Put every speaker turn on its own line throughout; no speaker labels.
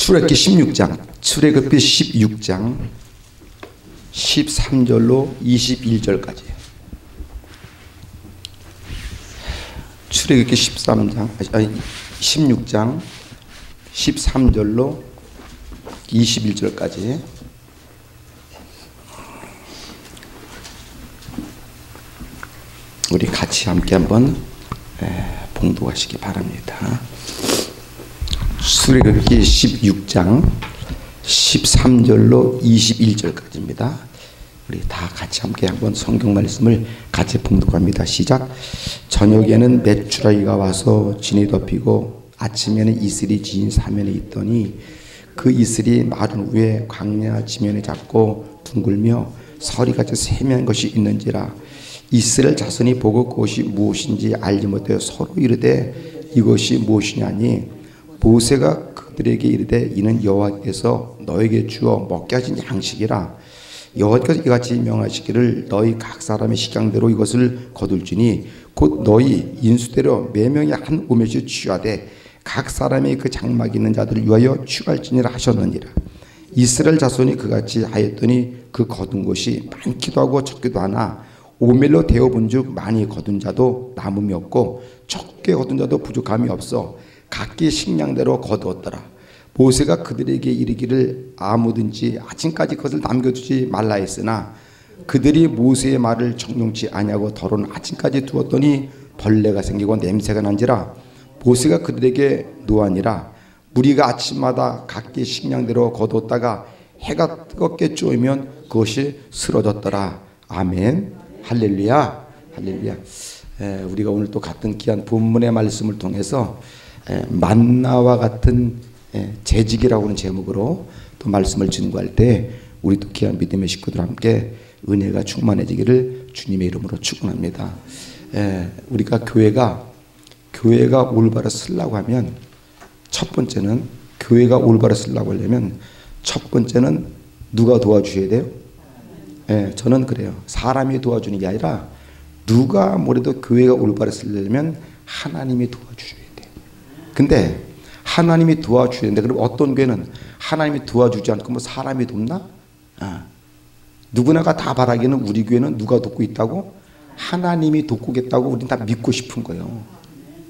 출애굽기 16장, 출애굽기 16장 13절로 21절까지. 출애굽기 13장 아니 16장 13절로 21절까지. 우리 같이 함께 한번 봉독하시기 바랍니다. 수레굽기 16장 13절로 21절까지입니다. 우리 다 같이 함께 한번 성경 말씀을 같이 봉독합니다. 시작. 저녁에는 메추라기가 와서 진이 덮이고 아침에는 이슬이 지인 사면에 있더니 그 이슬이 마른 위에 광야 지면에 잡고 둥글며 서리같이 세면 것이 있는지라 이스라엘 자손이 보고 그것이 무엇인지 알지 못하여 서로 이르되 이것이 무엇이냐니 모세가 그들에게 이르되 이는 여호와께서 너에게 주어 먹게 하신 양식이라. 여호와께서 이같이 명하시기를 너희 각 사람의 식량대로 이것을 거둘지니 곧 너희 인수대로 매 명이 한 오멜씩 취하되 각 사람의 그 장막 있는 자들을 위하여 취할지니라 하셨느니라. 이스라엘 자손이 그같이 하였더니 그 거둔 것이 많기도 하고 적기도 하나 오멜로 되어본즉 많이 거둔 자도 남음이 없고 적게 거둔 자도 부족함이 없어 각기 식량대로 거두었더라. 모세가 그들에게 이르기를 아무든지 아침까지 그것을 남겨두지 말라 했으나 그들이 모세의 말을 청룡치 아니하고 더러운 아침까지 두었더니 벌레가 생기고 냄새가 난지라 모세가 그들에게 노하니라. 무리가 아침마다 각기 식량대로 거두었다가 해가 뜨겁게 쪼이면 그것이 쓰러졌더라. 아멘. 할렐루야. 할렐루야. 에, 우리가 오늘 또 같은 귀한 본문의 말씀을 통해서 만나와 같은 재직이라고 하는 제목으로 또 말씀을 증거할 때 우리 또 귀한 믿음의 식구들 함께 은혜가 충만해지기를 주님의 이름으로 축원합니다. 우리가 교회가 교회가 올바로 쓰려고 하면 첫 번째는 교회가 올바로 쓰려고 하려면 첫 번째는 누가 도와주셔야 돼요? 예, 저는 그래요. 사람이 도와주는 게 아니라 누가 뭐래도 교회가 올바로 쓰려면 하나님이 도와주셔야 근데 하나님이 도와주는데 그럼 어떤 교회는 하나님이 도와주지 않고 뭐 사람이 돕나? 아. 누구나가 다 바라기는 우리 교회는 누가 돕고 있다고? 하나님이 돕고겠다고 우리는 다 믿고 싶은 거예요.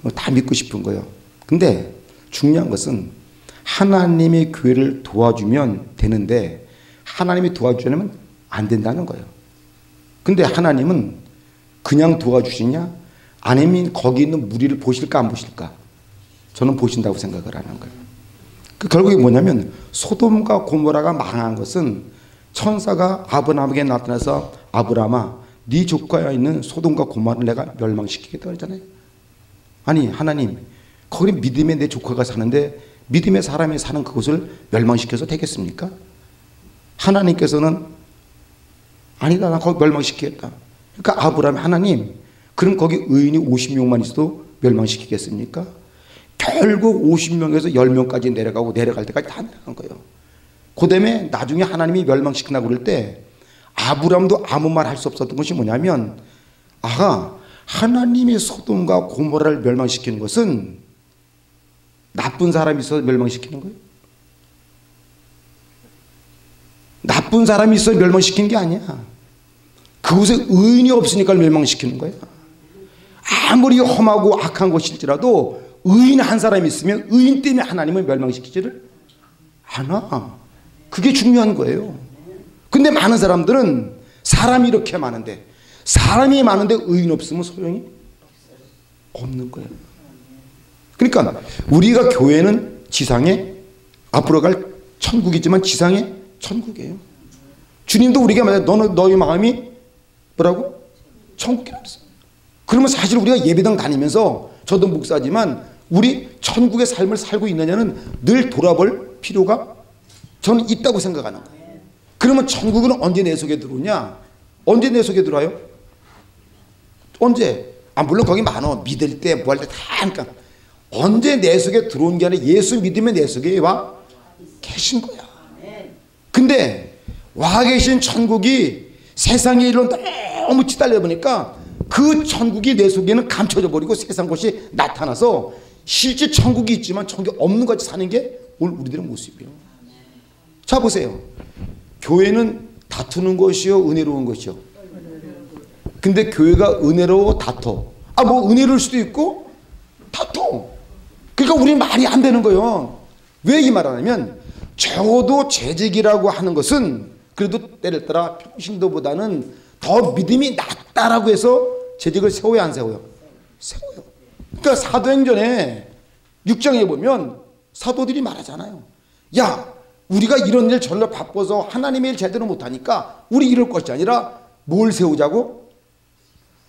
뭐다 믿고 싶은 거예요. 근데 중요한 것은 하나님이 교회를 도와주면 되는데 하나님이 도와주려면 안 된다는 거예요. 근데 하나님은 그냥 도와주시냐? 아니면 거기 있는 무리를 보실까 안 보실까? 저는 보신다고 생각을 하는 거예요. 그 결국이 뭐냐면 소돔과 고모라가 망한 것은 천사가 아브라함에게 나타나서 아브라함아 네 조카에 있는 소돔과 고모라를 내가 멸망시키겠다 그랬잖아요. 아니 하나님 거기 믿음의 내 조카가 사는데 믿음의 사람이 사는 그곳을 멸망시켜서 되겠습니까? 하나님께서는 아니다 나 거기 멸망시키겠다. 그러니까 아브라함 하나님 그럼 거기 의인이 50명만 있어도 멸망시키겠습니까? 결국 50명에서 10명까지 내려가고 내려갈 때까지 다 내려간 거예요. 그 다음에 나중에 하나님이 멸망시키나 그럴 때 아브람도 아무 말 할 수 없었던 것이 뭐냐면 아하 하나님이 소돔과 고모라를 멸망시키는 것은 나쁜 사람이 있어서 멸망시키는 거예요. 나쁜 사람이 있어 멸망시키는 게 아니야. 그곳에 의인이 없으니까 멸망시키는 거야. 아무리 험하고 악한 것일지라도 의인 한 사람이 있으면 의인 때문에 하나님을 멸망시키지를 않아. 그게 중요한 거예요. 근데 많은 사람들은 사람이 이렇게 많은데 사람이 많은데 의인 없으면 소용이 없는 거예요. 그러니까 우리가 교회는 지상에 앞으로 갈 천국이지만 지상에 천국이에요. 주님도 우리가 말해 너는 너희 마음이 뭐라고? 천국이라고. 그러면 사실 우리가 예배당 다니면서 저도 목사지만 우리 천국의 삶을 살고 있느냐는 늘 돌아볼 필요가 저는 있다고 생각하는 거예요. 그러면 천국은 언제 내 속에 들어오냐? 언제 내 속에 들어와요? 언제? 아 물론 거기 많어. 믿을 때 뭐 할 때 다 하니까 언제 내 속에 들어온 게 아니라 예수 믿으면 내 속에 와 계신 거야. 근데 와 계신 천국이 세상의 일로 너무 치달려 보니까 그 천국이 내 속에는 감춰져 버리고 세상 것이 나타나서 실제 천국이 있지만 천국이 없는 것 같이 사는 게 오늘 우리들의 모습이요. 자 보세요. 교회는 다투는 것이요 은혜로운 것이요. 근데 교회가 은혜로워 다퉈. 아 뭐 은혜로울 수도 있고 다퉈. 그러니까 우리 말이 안 되는 거예요. 왜 이 말하냐면 적어도 재직이라고 하는 것은 그래도 때를 따라 평신도보다는 더 믿음이 낫다라고 해서 재직을 세워야 안 세워요? 세워요. 그러니까 사도행전에 6장에 보면 사도들이 말하잖아요. 야, 우리가 이런 일 절로 바빠서 하나님의 일 제대로 못하니까 우리 이럴 것이 아니라 뭘 세우자고?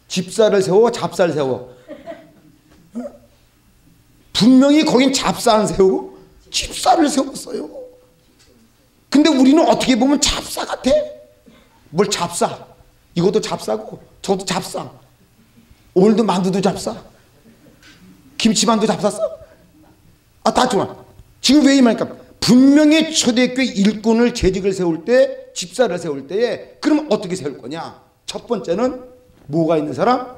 집사를 세워, 잡사를 세워. 분명히 거긴 잡사 안 세우고 집사를 세웠어요. 근데 우리는 어떻게 보면 잡사 같아? 뭘 잡사? 이것도 잡사고 저도 잡사. 오늘도 만두도 잡사. 김치만두 잡사어? 아, 다 좋아. 지금 왜 이 말입니까? 분명히 초대교회 일꾼을 재직을 세울 때, 집사를 세울 때에, 그럼 어떻게 세울 거냐? 첫 번째는 뭐가 있는 사람?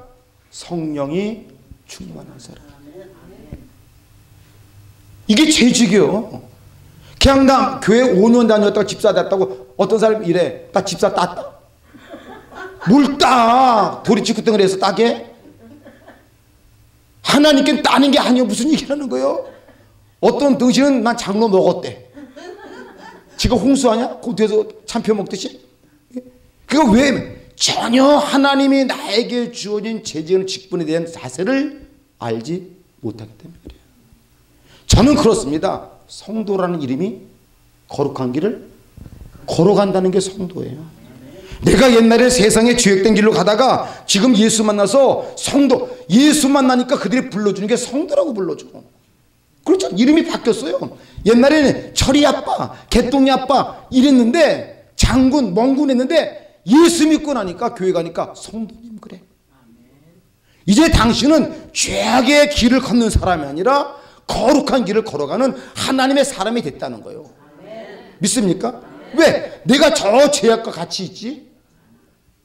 성령이 충만한 사람. 이게 재직이요. 그냥 나 교회 5년 다녔다가 집사 됐다고 어떤 사람이 이래. 나 집사 땄다. 뭘 따? 도리치 구 덩어리에서 따게? 하나님께 따는 게 아니요. 무슨 얘기라는 거예요? 어떤 등신은 난 장로 먹었대. 지금 홍수하냐? 그 뒤에서 참표 먹듯이? 그거 왜? 전혀 하나님이 나에게 주어진 재직의 직분에 대한 자세를 알지 못하기 때문에 그래요. 저는 그렇습니다. 성도라는 이름이 거룩한 길을 걸어간다는 게 성도예요. 내가 옛날에 세상에 죄악된 길로 가다가 지금 예수 만나서 성도, 예수 만나니까 그들이 불러주는 게 성도라고 불러줘. 그렇죠. 이름이 바뀌었어요. 옛날에는 철이 아빠, 개똥이 아빠 이랬는데 장군, 멍군 했는데 예수 믿고 나니까 교회 가니까 성도님 그래. 이제 당신은 죄악의 길을 걷는 사람이 아니라 거룩한 길을 걸어가는 하나님의 사람이 됐다는 거예요. 믿습니까? 왜? 내가 저 죄악과 같이 있지?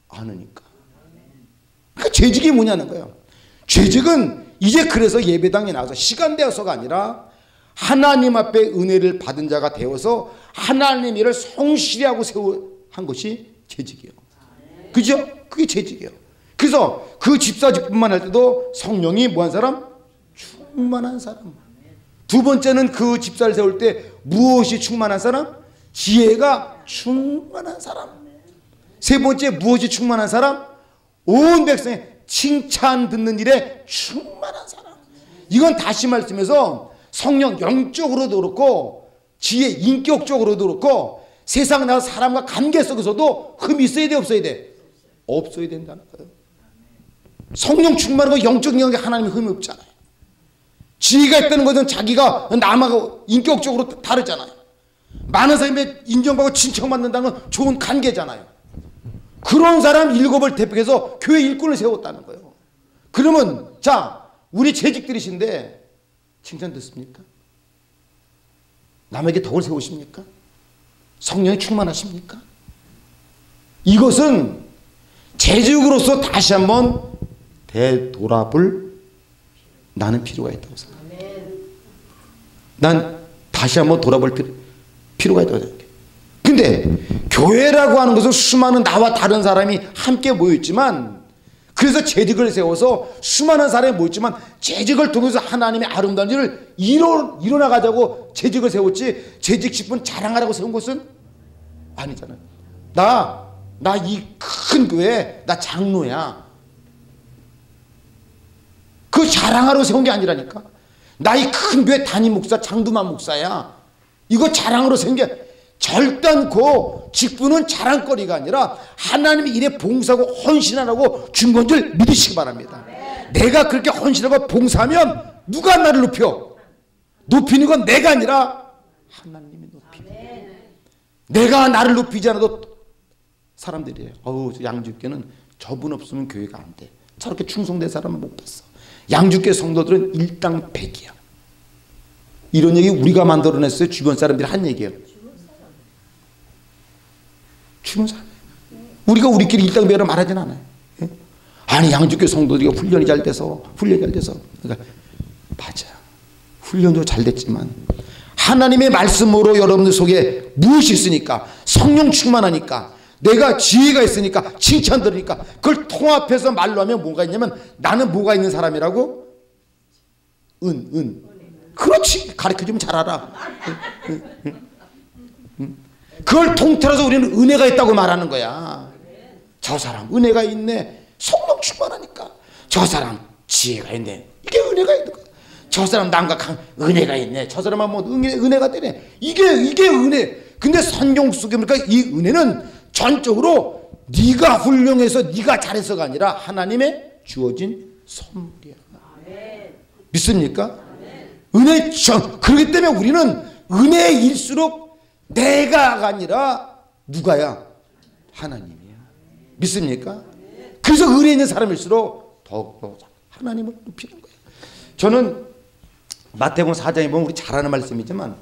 않으니까. 그러니까 죄직이 뭐냐는 거예요. 죄직은 이제 그래서 예배당에 나와서 시간 되어서가 아니라 하나님 앞에 은혜를 받은 자가 되어서 하나님 일을 성실히 하고 세워 한 것이 재직이에요. 그죠? 그게 재직이에요. 그래서 그 집사직뿐만 할 때도 성령이 뭐한 사람? 충만한 사람. 두 번째는 그 집사를 세울 때 무엇이 충만한 사람? 지혜가 충만한 사람. 세 번째 무엇이 충만한 사람? 온 백성의 칭찬 듣는 일에 충만한 사람. 이건 다시 말씀해서 성령 영적으로도 그렇고 지혜 인격적으로도 그렇고 세상 나 사람과 관계 속에서도 흠이 있어야 돼 없어야 돼? 없어야 된다는 거예요. 성령 충만하고 영적 영역에 하나님의 흠이 없잖아요. 지혜가 있다는 것은 자기가 남하고 인격적으로 다르잖아요. 많은 사람이 인정받고 칭찬받는다는 건 좋은 관계잖아요. 그런 사람 일곱을 대표해서 교회 일꾼을 세웠다는 거예요. 그러면 자 우리 재직들이신데 칭찬 듣습니까? 남에게 덕을 세우십니까? 성령이 충만하십니까? 이것은 재직으로서 다시 한번 되돌아볼 나는 필요가 있다고 생각합니다. 난 다시 한번 돌아볼 필요, 필요가 있다고 생각해요. 근데 교회라고 하는 것은 수많은 나와 다른 사람이 함께 모였지만 그래서 재직을 세워서 수많은 사람이 모였지만 재직을 통해서 하나님의 아름다운 일을 이뤄, 이뤄나가자고 재직을 세웠지 재직 10분 자랑하라고 세운 것은 아니잖아요. 나, 나 이 큰 교회, 나 장로야. 그 자랑하러 세운 게 아니라니까. 나 이 큰 교회 담임 목사, 장두만 목사야. 이거 자랑으로 게 절단고 직분은 자랑거리가 아니라 하나님의 일에 봉사하고 헌신하라고 준 건 줄 믿으시기 바랍니다. 내가 그렇게 헌신하고 봉사하면 누가 나를 높여? 높이는 건 내가 아니라 하나님이 높이는 내가 나를 높이지 않아도 사람들이 어우 양주교는 저분 없으면 교회가 안 돼. 저렇게 충성된 사람은 못 봤어. 양주교 성도들은 일당 백이야. 이런 얘기 우리가 만들어냈어요. 주변 사람들이 한 얘기예요. 죽은 사람. 우리가 우리끼리 일당배로 말하진 않아요. 예? 아니 양주교 성도들이 훈련이 잘 돼서 훈련이 잘 돼서 그러니까 맞아. 훈련도 잘 됐지만 하나님의 말씀으로 여러분들 속에 무엇이 있으니까 성령 충만하니까 내가 지혜가 있으니까 칭찬 들으니까 그걸 통합해서 말로 하면 뭐가 있냐면 나는 뭐가 있는 사람이라고 은, 은. 그렇지. 가르쳐주면 잘 알아. 그걸 통틀어서 우리는 은혜가 있다고 말하는 거야. 저 사람 은혜가 있네. 성령 충만하니까. 저 사람 지혜가 있네. 이게 은혜가 있는 거야. 저 사람 남각한 은혜가 있네. 저 사람은 뭐 은혜, 은혜가 되네. 이게 이게 은혜. 근데 성경 속에 보니까 이 은혜는 전적으로 네가 훌륭해서 네가 잘해서가 아니라 하나님의 주어진 선물이야. 믿습니까? 은혜 전 그렇기 때문에 우리는 은혜일수록 내가가 아니라 누가야 하나님이야. 믿습니까? 그래서 은혜 있는 사람일수록 더욱더 하나님을 높이는 거예요. 저는 마태복음 4장에 보면 우리 잘 아는 말씀이지만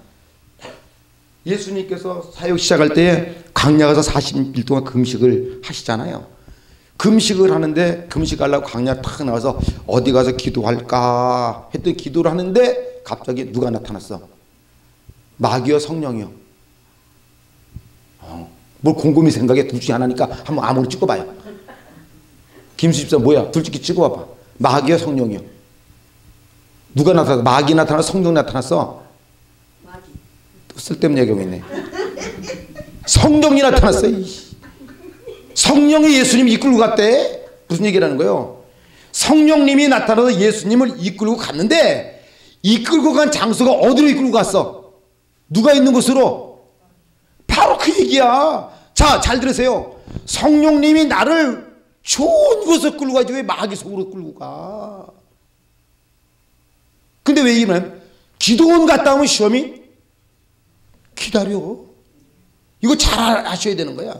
예수님께서 사역 시작할 때 광야 가서 40일 동안 금식을 하시잖아요. 금식을 하는데 금식하려고 광야 탁 나와서 어디 가서 기도할까 했더니 기도를 하는데 갑자기 누가 나타났어? 마귀여 성령이요. 어, 뭘 곰곰이 생각해 둘 중에 하나니까 한번 아무리 찍어봐요. 김수집사 뭐야? 둘 중에 찍어봐봐. 마귀여 성령이요. 누가 나타났어? 마귀 나타났어? 성령 나타났어? 또 쓸데없는 얘기하고 있네. 성령이 나타났어. 성령이 예수님 이끌고 갔대. 무슨 얘기라는 거예요? 성령님이 나타나서 예수님을 이끌고 갔는데 이끌고 간 장소가 어디로 이끌고 갔어? 누가 있는 곳으로? 바로 그 얘기야. 자, 잘 들으세요. 성령님이 나를 좋은 곳으로 끌고 가지 왜 마귀 속으로 끌고 가? 근데 왜 이러면 기도원 갔다 오면 시험이 기다려. 이거 잘 아셔야 되는 거야.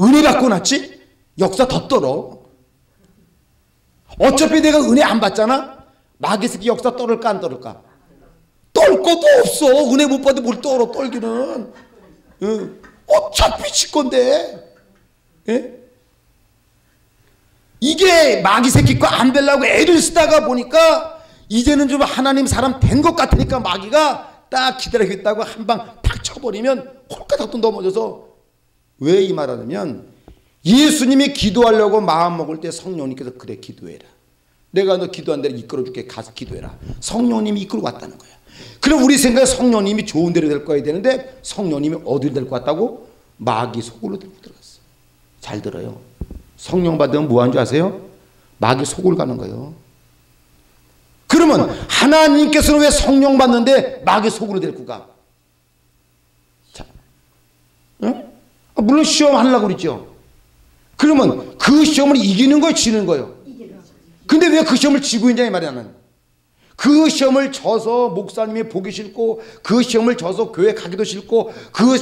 은혜 받고 났지? 역사 더 떨어. 어차피 내가 은혜 안 받잖아? 마귀 새끼 역사 떨을까 안 떨을까? 떨 것도 없어. 은혜 못 받는데 뭘 떨어 떨기는. 응. 어차피 질 건데. 예? 이게 마귀 새끼 거안 되려고 애를 쓰다가 보니까 이제는 좀 하나님 사람 된 것 같으니까 마귀가 딱 기다리고 있다고 한 방 팍 쳐버리면 홀까닥 또 넘어져서 왜 이 말하냐면 예수님이 기도하려고 마음 먹을 때 성령님께서 그래 기도해라. 내가 너 기도한 대로 이끌어 줄게 가서 기도해라. 성령님이 이끌고 왔다는 거야. 그럼 우리 생각에 성령님이 좋은 데로 될 거야 되는데 성령님이 어디로 될것 같다고? 마귀 속으로 들고 들어갔어. 잘 들어요. 성령 받으면 뭐 하는 줄 아세요? 마귀 속을 가는 거예요. 그러면 하나님께서는 왜 성령 받는데 마귀 속으로 데리고 가? 자, 응? 아, 물론 시험 하려고 그랬죠. 그러면 그 시험을 이기는 거예요, 지는 거예요? 근데 왜 그 시험을 지고 있냐 이 말이야 나는. 그 시험을 져서 목사님이 보기 싫고 그 시험을 져서 교회 가기도 싫고 그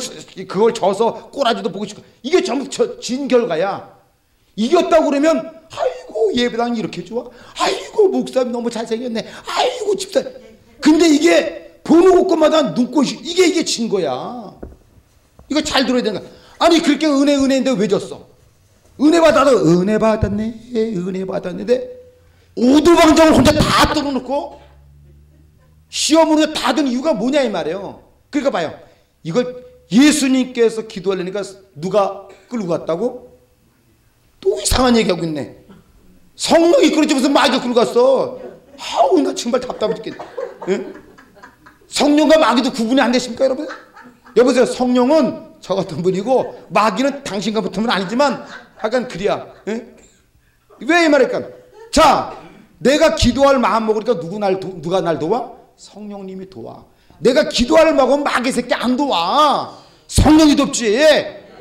그걸 져서 꼬라지도 보기 싫고 이게 전부 진 결과야. 이겼다고 그러면 아이고 예배당이 이렇게 좋아. 아이고 목사님 너무 잘생겼네. 아이고 집사. 근데 이게 보는 곳마다 눈꽃이 이게 이게 진 거야. 이거 잘 들어야 된다. 아니 그렇게 은혜 은혜인데 왜 졌어? 은혜 받아도 은혜 받았네 은혜 받았는데 오두방정을 혼자 다 떨어놓고 시험으로 다 든 이유가 뭐냐 이 말이에요. 그러니까 봐요. 이걸 예수님께서 기도하려니까 누가 끌고 갔다고? 또 이상한 얘기하고 있네. 성령이 끌었지 무슨 마귀가 끌고 갔어. 아우 나 정말 답답해 죽겠네. 예? 성령과 마귀도 구분이 안 되십니까 여러분? 여보세요 성령은 저 같은 분이고 마귀는 당신과 붙으면 아니지만 약간 그리야. 예? 왜이 말일까? 자 내가 기도할 마음 먹으니까 누구 날 도, 누가 날 도와? 성령님이 도와. 내가 기도할 마음 마귀 새끼 안 도와. 성령이 돕지.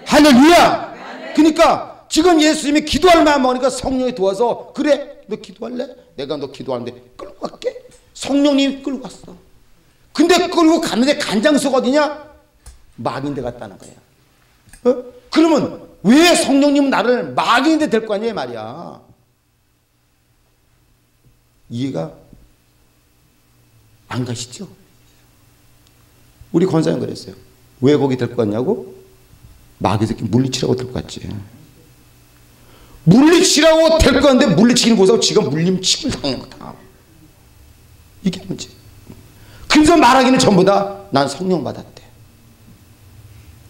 할렐루야. 그러니까 지금 예수님이 기도할 마음 먹으니까 성령이 도와서 그래 너 기도할래? 내가 너 기도하는데 끌고 갈게. 성령님이 끌고 갔어. 근데 끌고 갔는데 간장소가 어디냐? 마귀인데 갔다는 거야. 어? 그러면 왜 성령님은 나를 마귀인데 될 거 아니야 말이야. 이해가 안 가시죠? 우리 권사님 그랬어요. 왜 거기 될것 같냐고? 마귀 새끼 물리치라고 될것 같지. 물리치라고 될것 같은데 물리치기는 곳하고 지가 물림치기를 당한 거다. 이게 문제. 그래서 말하기는 전부 다 난 성령 받았대.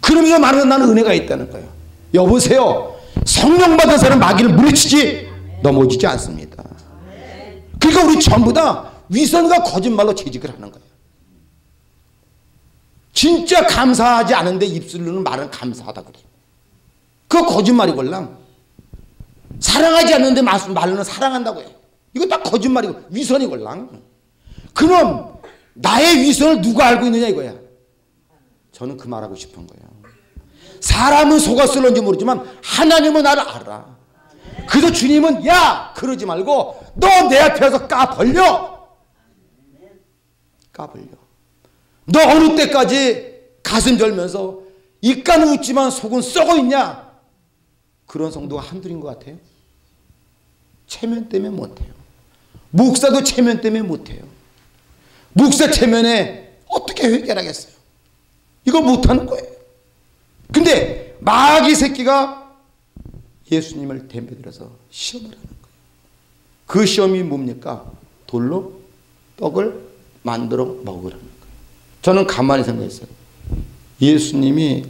그러면서 말하는 나는 은혜가 있다는 거예요. 여보세요. 성령 받은 사람 마귀를 물리치지 넘어지지 않습니다. 그러니까 우리 전부 다 위선과 거짓말로 재직을 하는 거예요. 진짜 감사하지 않은데 입술로는 말은 감사하다 그래. 그거 거짓말이걸랑. 사랑하지 않는데 말로는 사랑한다고 해. 이거 딱 거짓말이고 위선이걸랑. 그럼 나의 위선을 누가 알고 있느냐 이거야. 저는 그 말하고 싶은 거예요. 사람은 속았을런지 모르지만 하나님은 나를 알아. 그래서 주님은 야 그러지 말고 너 내 앞에서 까벌려. 까벌려. 너 어느 때까지 가슴 절면서 입가는 웃지만 속은 썩어 있냐? 그런 성도가 한둘인 것 같아요. 체면 때문에 못해요. 목사도 체면 때문에 못해요. 목사 체면에 어떻게 해결하겠어요? 이거 못하는 거예요. 근데 마귀 새끼가 예수님을 덤벼들어서 시험을 하는. 그 시험이 뭡니까? 돌로 떡을 만들어 먹으라는 거예요. 저는 가만히 생각했어요. 예수님이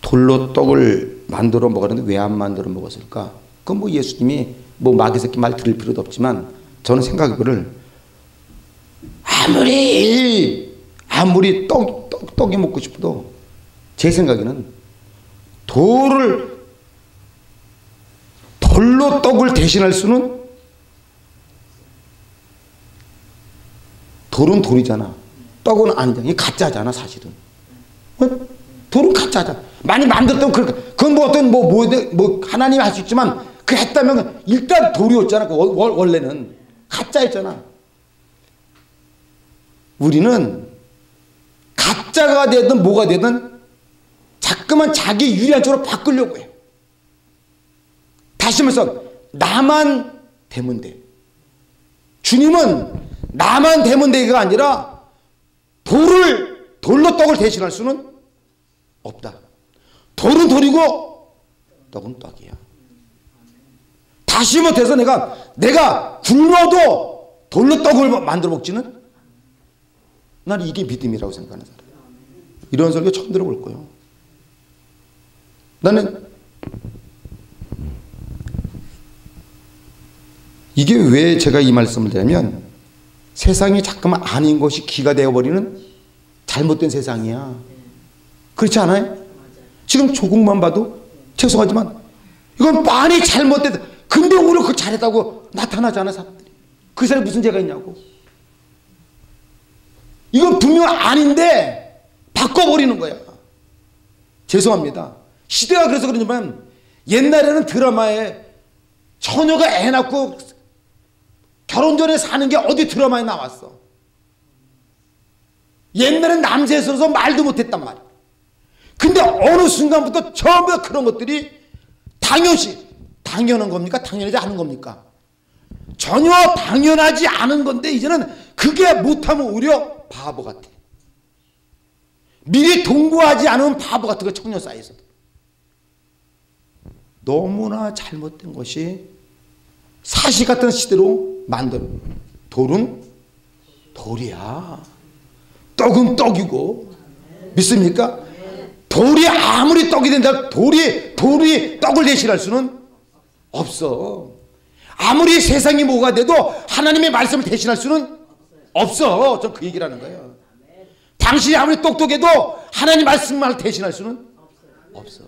돌로 떡을 만들어 먹었는데 왜 안 만들어 먹었을까? 그건 뭐 예수님이 뭐 마귀 새끼 말 들을 필요도 없지만 저는 생각해보를 아무리 아무리 떡, 떡, 떡이 먹고 싶어도 제 생각에는 돌을 돌로 떡을 대신할 수는 돌은 돌이잖아. 떡은 아니잖아. 이 가짜잖아, 사실은. 어? 돌은 가짜잖아. 많이 만들었다면 그건 뭐 어떤 뭐, 뭐, 뭐 하나님이 할수 있지만 그 했다면 일단 돌이었잖아. 그 원래는 가짜였잖아. 우리는 가짜가 되든 뭐가 되든 자꾸만 자기 유리한 쪽으로 바꾸려고 해. 다시 말해서 나만 되면 돼. 주님은 나만 되면 되가 아니라 돌을 돌로 떡을 대신할 수는 없다. 돌은 돌이고 떡은 떡이야. 다시 못해서 내가 내가 굶어도 돌로 떡을 만들어 먹지는 난 이게 믿음이라고 생각하는 사람. 이런 설교 처음 들어볼 거예요. 나는 이게 왜 제가 이 말씀을 드냐면 세상이 자꾸만 아닌 것이 기가 되어버리는 잘못된 세상이야. 그렇지 않아요? 지금 조국만 봐도 죄송하지만 이건 많이 근데 오히려 그 잘했다고 나타나잖아 사람들이. 그 사람이 무슨 죄가 있냐고. 이건 분명 아닌데 바꿔버리는 거야. 죄송합니다. 시대가 그래서 그러지만 옛날에는 드라마에 처녀가 애 낳고 결혼 전에 사는 게 어디 드라마에 나왔어. 옛날엔 남세스러워서 말도 못했단 말이야. 근데 어느 순간부터 전부 그런 것들이 당연시 당연한 겁니까? 당연하지 않은 겁니까? 전혀 당연하지 않은 건데 이제는 그게 못하면 오히려 바보 같아. 미리 동거하지 않은 바보 같은 거 청년 사이에서도. 너무나 잘못된 것이 사시 같은 시대로 만들어. 돌은 돌이야. 떡은 떡이고. 믿습니까? 돌이 아무리 떡이 된다 돌이 돌이 떡을 대신할 수는 없어. 아무리 세상이 뭐가 돼도 하나님의 말씀을 대신할 수는 없어. 저그 얘기를 하는 거예요. 당신이 아무리 똑똑해도 하나님 말씀만 대신할 수는 없어.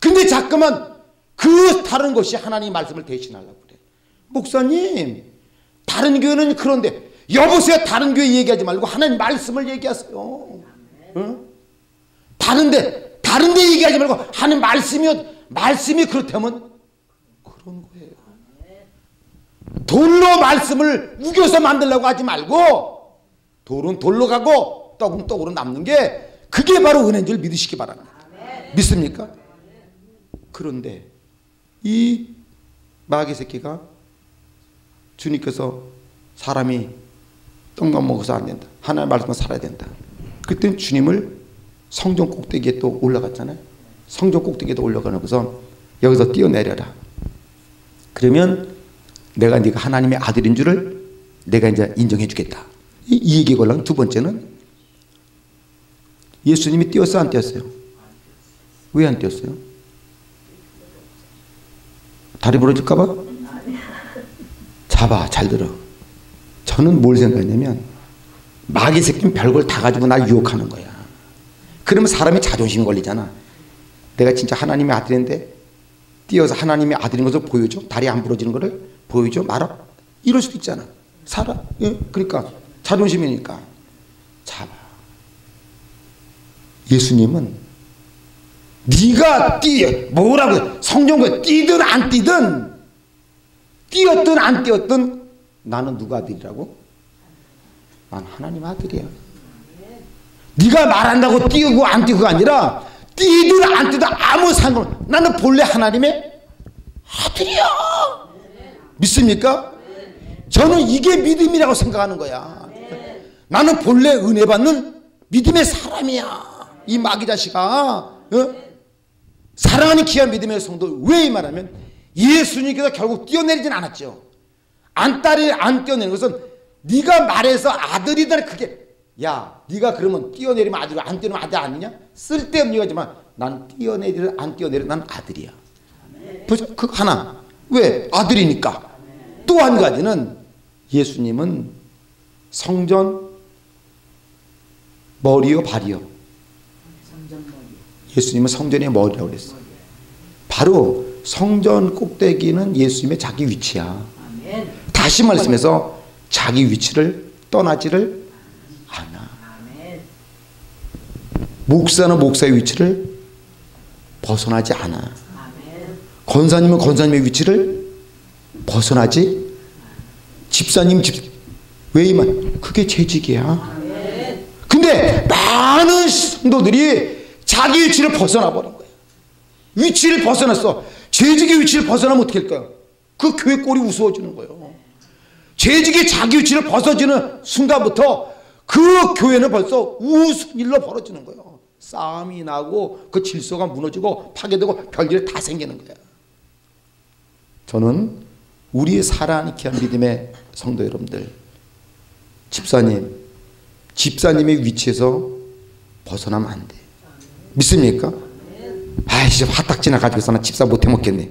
근데 자꾸만 그 다른 것이 하나님 말씀을 대신하려고 그래. 목사님, 다른 교회는 그런데 여보세요. 다른 교회 얘기하지 말고 하나님 말씀을 얘기하세요. 응? 다른데 다른데 얘기하지 말고 하나님 말씀이 말씀이 그렇다면 그런 거예요. 돌로 말씀을 우겨서 만들려고 하지 말고 돌은 돌로 가고 떡은 떡으로 남는 게 그게 바로 은혜인 줄 믿으시기 바랍니다. 믿습니까? 그런데 이 마귀 새끼가 주님께서 사람이 떡만 먹어서 안 된다. 하나님 말씀만 살아야 된다. 그때 주님을 성전 꼭대기에 또 올라갔잖아요. 성전 꼭대기에 올라가면서 여기서 뛰어내려라. 그러면 내가 네가 하나님의 아들인 줄을 내가 이제 인정해 주겠다. 이, 이 얘기 걸랑 두 번째는 예수님이 뛰었어 안 뛰었어요? 왜 안 뛰었어요? 다리 부러질까봐? 잡아 잘 들어. 저는 뭘 생각했냐면 마귀 새끼는 별걸 다 가지고 날 유혹하는 거야. 그러면 사람이 자존심 걸리잖아. 내가 진짜 하나님의 아들인데 뛰어서 하나님의 아들인 것을 보여줘? 다리 안 부러지는 것을 보여줘? 말아? 이럴 수도 있잖아. 살아. 예? 그러니까 자존심이니까. 잡아. 예수님은 네가 뛰 뭐라고 성경에 뛰든 안 뛰든 뛰었든 안 뛰었든 나는 누가 아들이라고? 난 하나님 아들이야. 네가 말한다고 뛰고 안 뛰고가 아니라 뛰든 안 뛰든 아무 상관 나는 본래 하나님의 아들이야. 믿습니까? 저는 이게 믿음이라고 생각하는 거야. 나는 본래 은혜 받는 믿음의 사람이야. 이 마귀 자식아. 어? 사랑하는 귀한 믿음의 성도 왜 이 말하면 예수님께서 결국 뛰어내리진 않았죠. 안 딸이 안 뛰어내는 것은 네가 말해서 아들이다 그게 야 네가 그러면 뛰어내리면 아들이고 안 뛰어내면 아들 아니냐? 쓸데없는 거지만 난 뛰어내리든 안 뛰어내리든 난 아들이야. 보죠? 그 하나 왜 아들이니까 또 한 가지는 예수님은 성전 머리요 발이요 예수님은 성전의 머리라고 그랬어. 바로 성전 꼭대기는 예수님의 자기 위치야. 다시 말씀해서 자기 위치를 떠나지를 않아. 목사는 목사의 위치를 벗어나지 않아. 권사님은 권사님의 위치를 벗어나지 집사님 집 왜이만 그게 재직이야. 근데 많은 성도들이 자기 위치를 벗어나 버린 거예요. 위치를 벗어났어. 재직의 위치를 벗어나면 어떻게 할까요? 그 교회 꼴이 우스워지는 거예요. 재직이 자기 위치를 벗어지는 순간부터 그 교회는 벌써 우스운 일로 벌어지는 거예요. 싸움이 나고 그 질서가 무너지고 파괴되고 별일 다 생기는 거예요. 저는 우리의 사랑하는 귀한 믿음의 성도 여러분들 집사님 집사님의 위치에서 벗어나면 안 돼. 믿습니까? 아이씨 화딱지나 가지고서 나 집사 못해 먹겠네.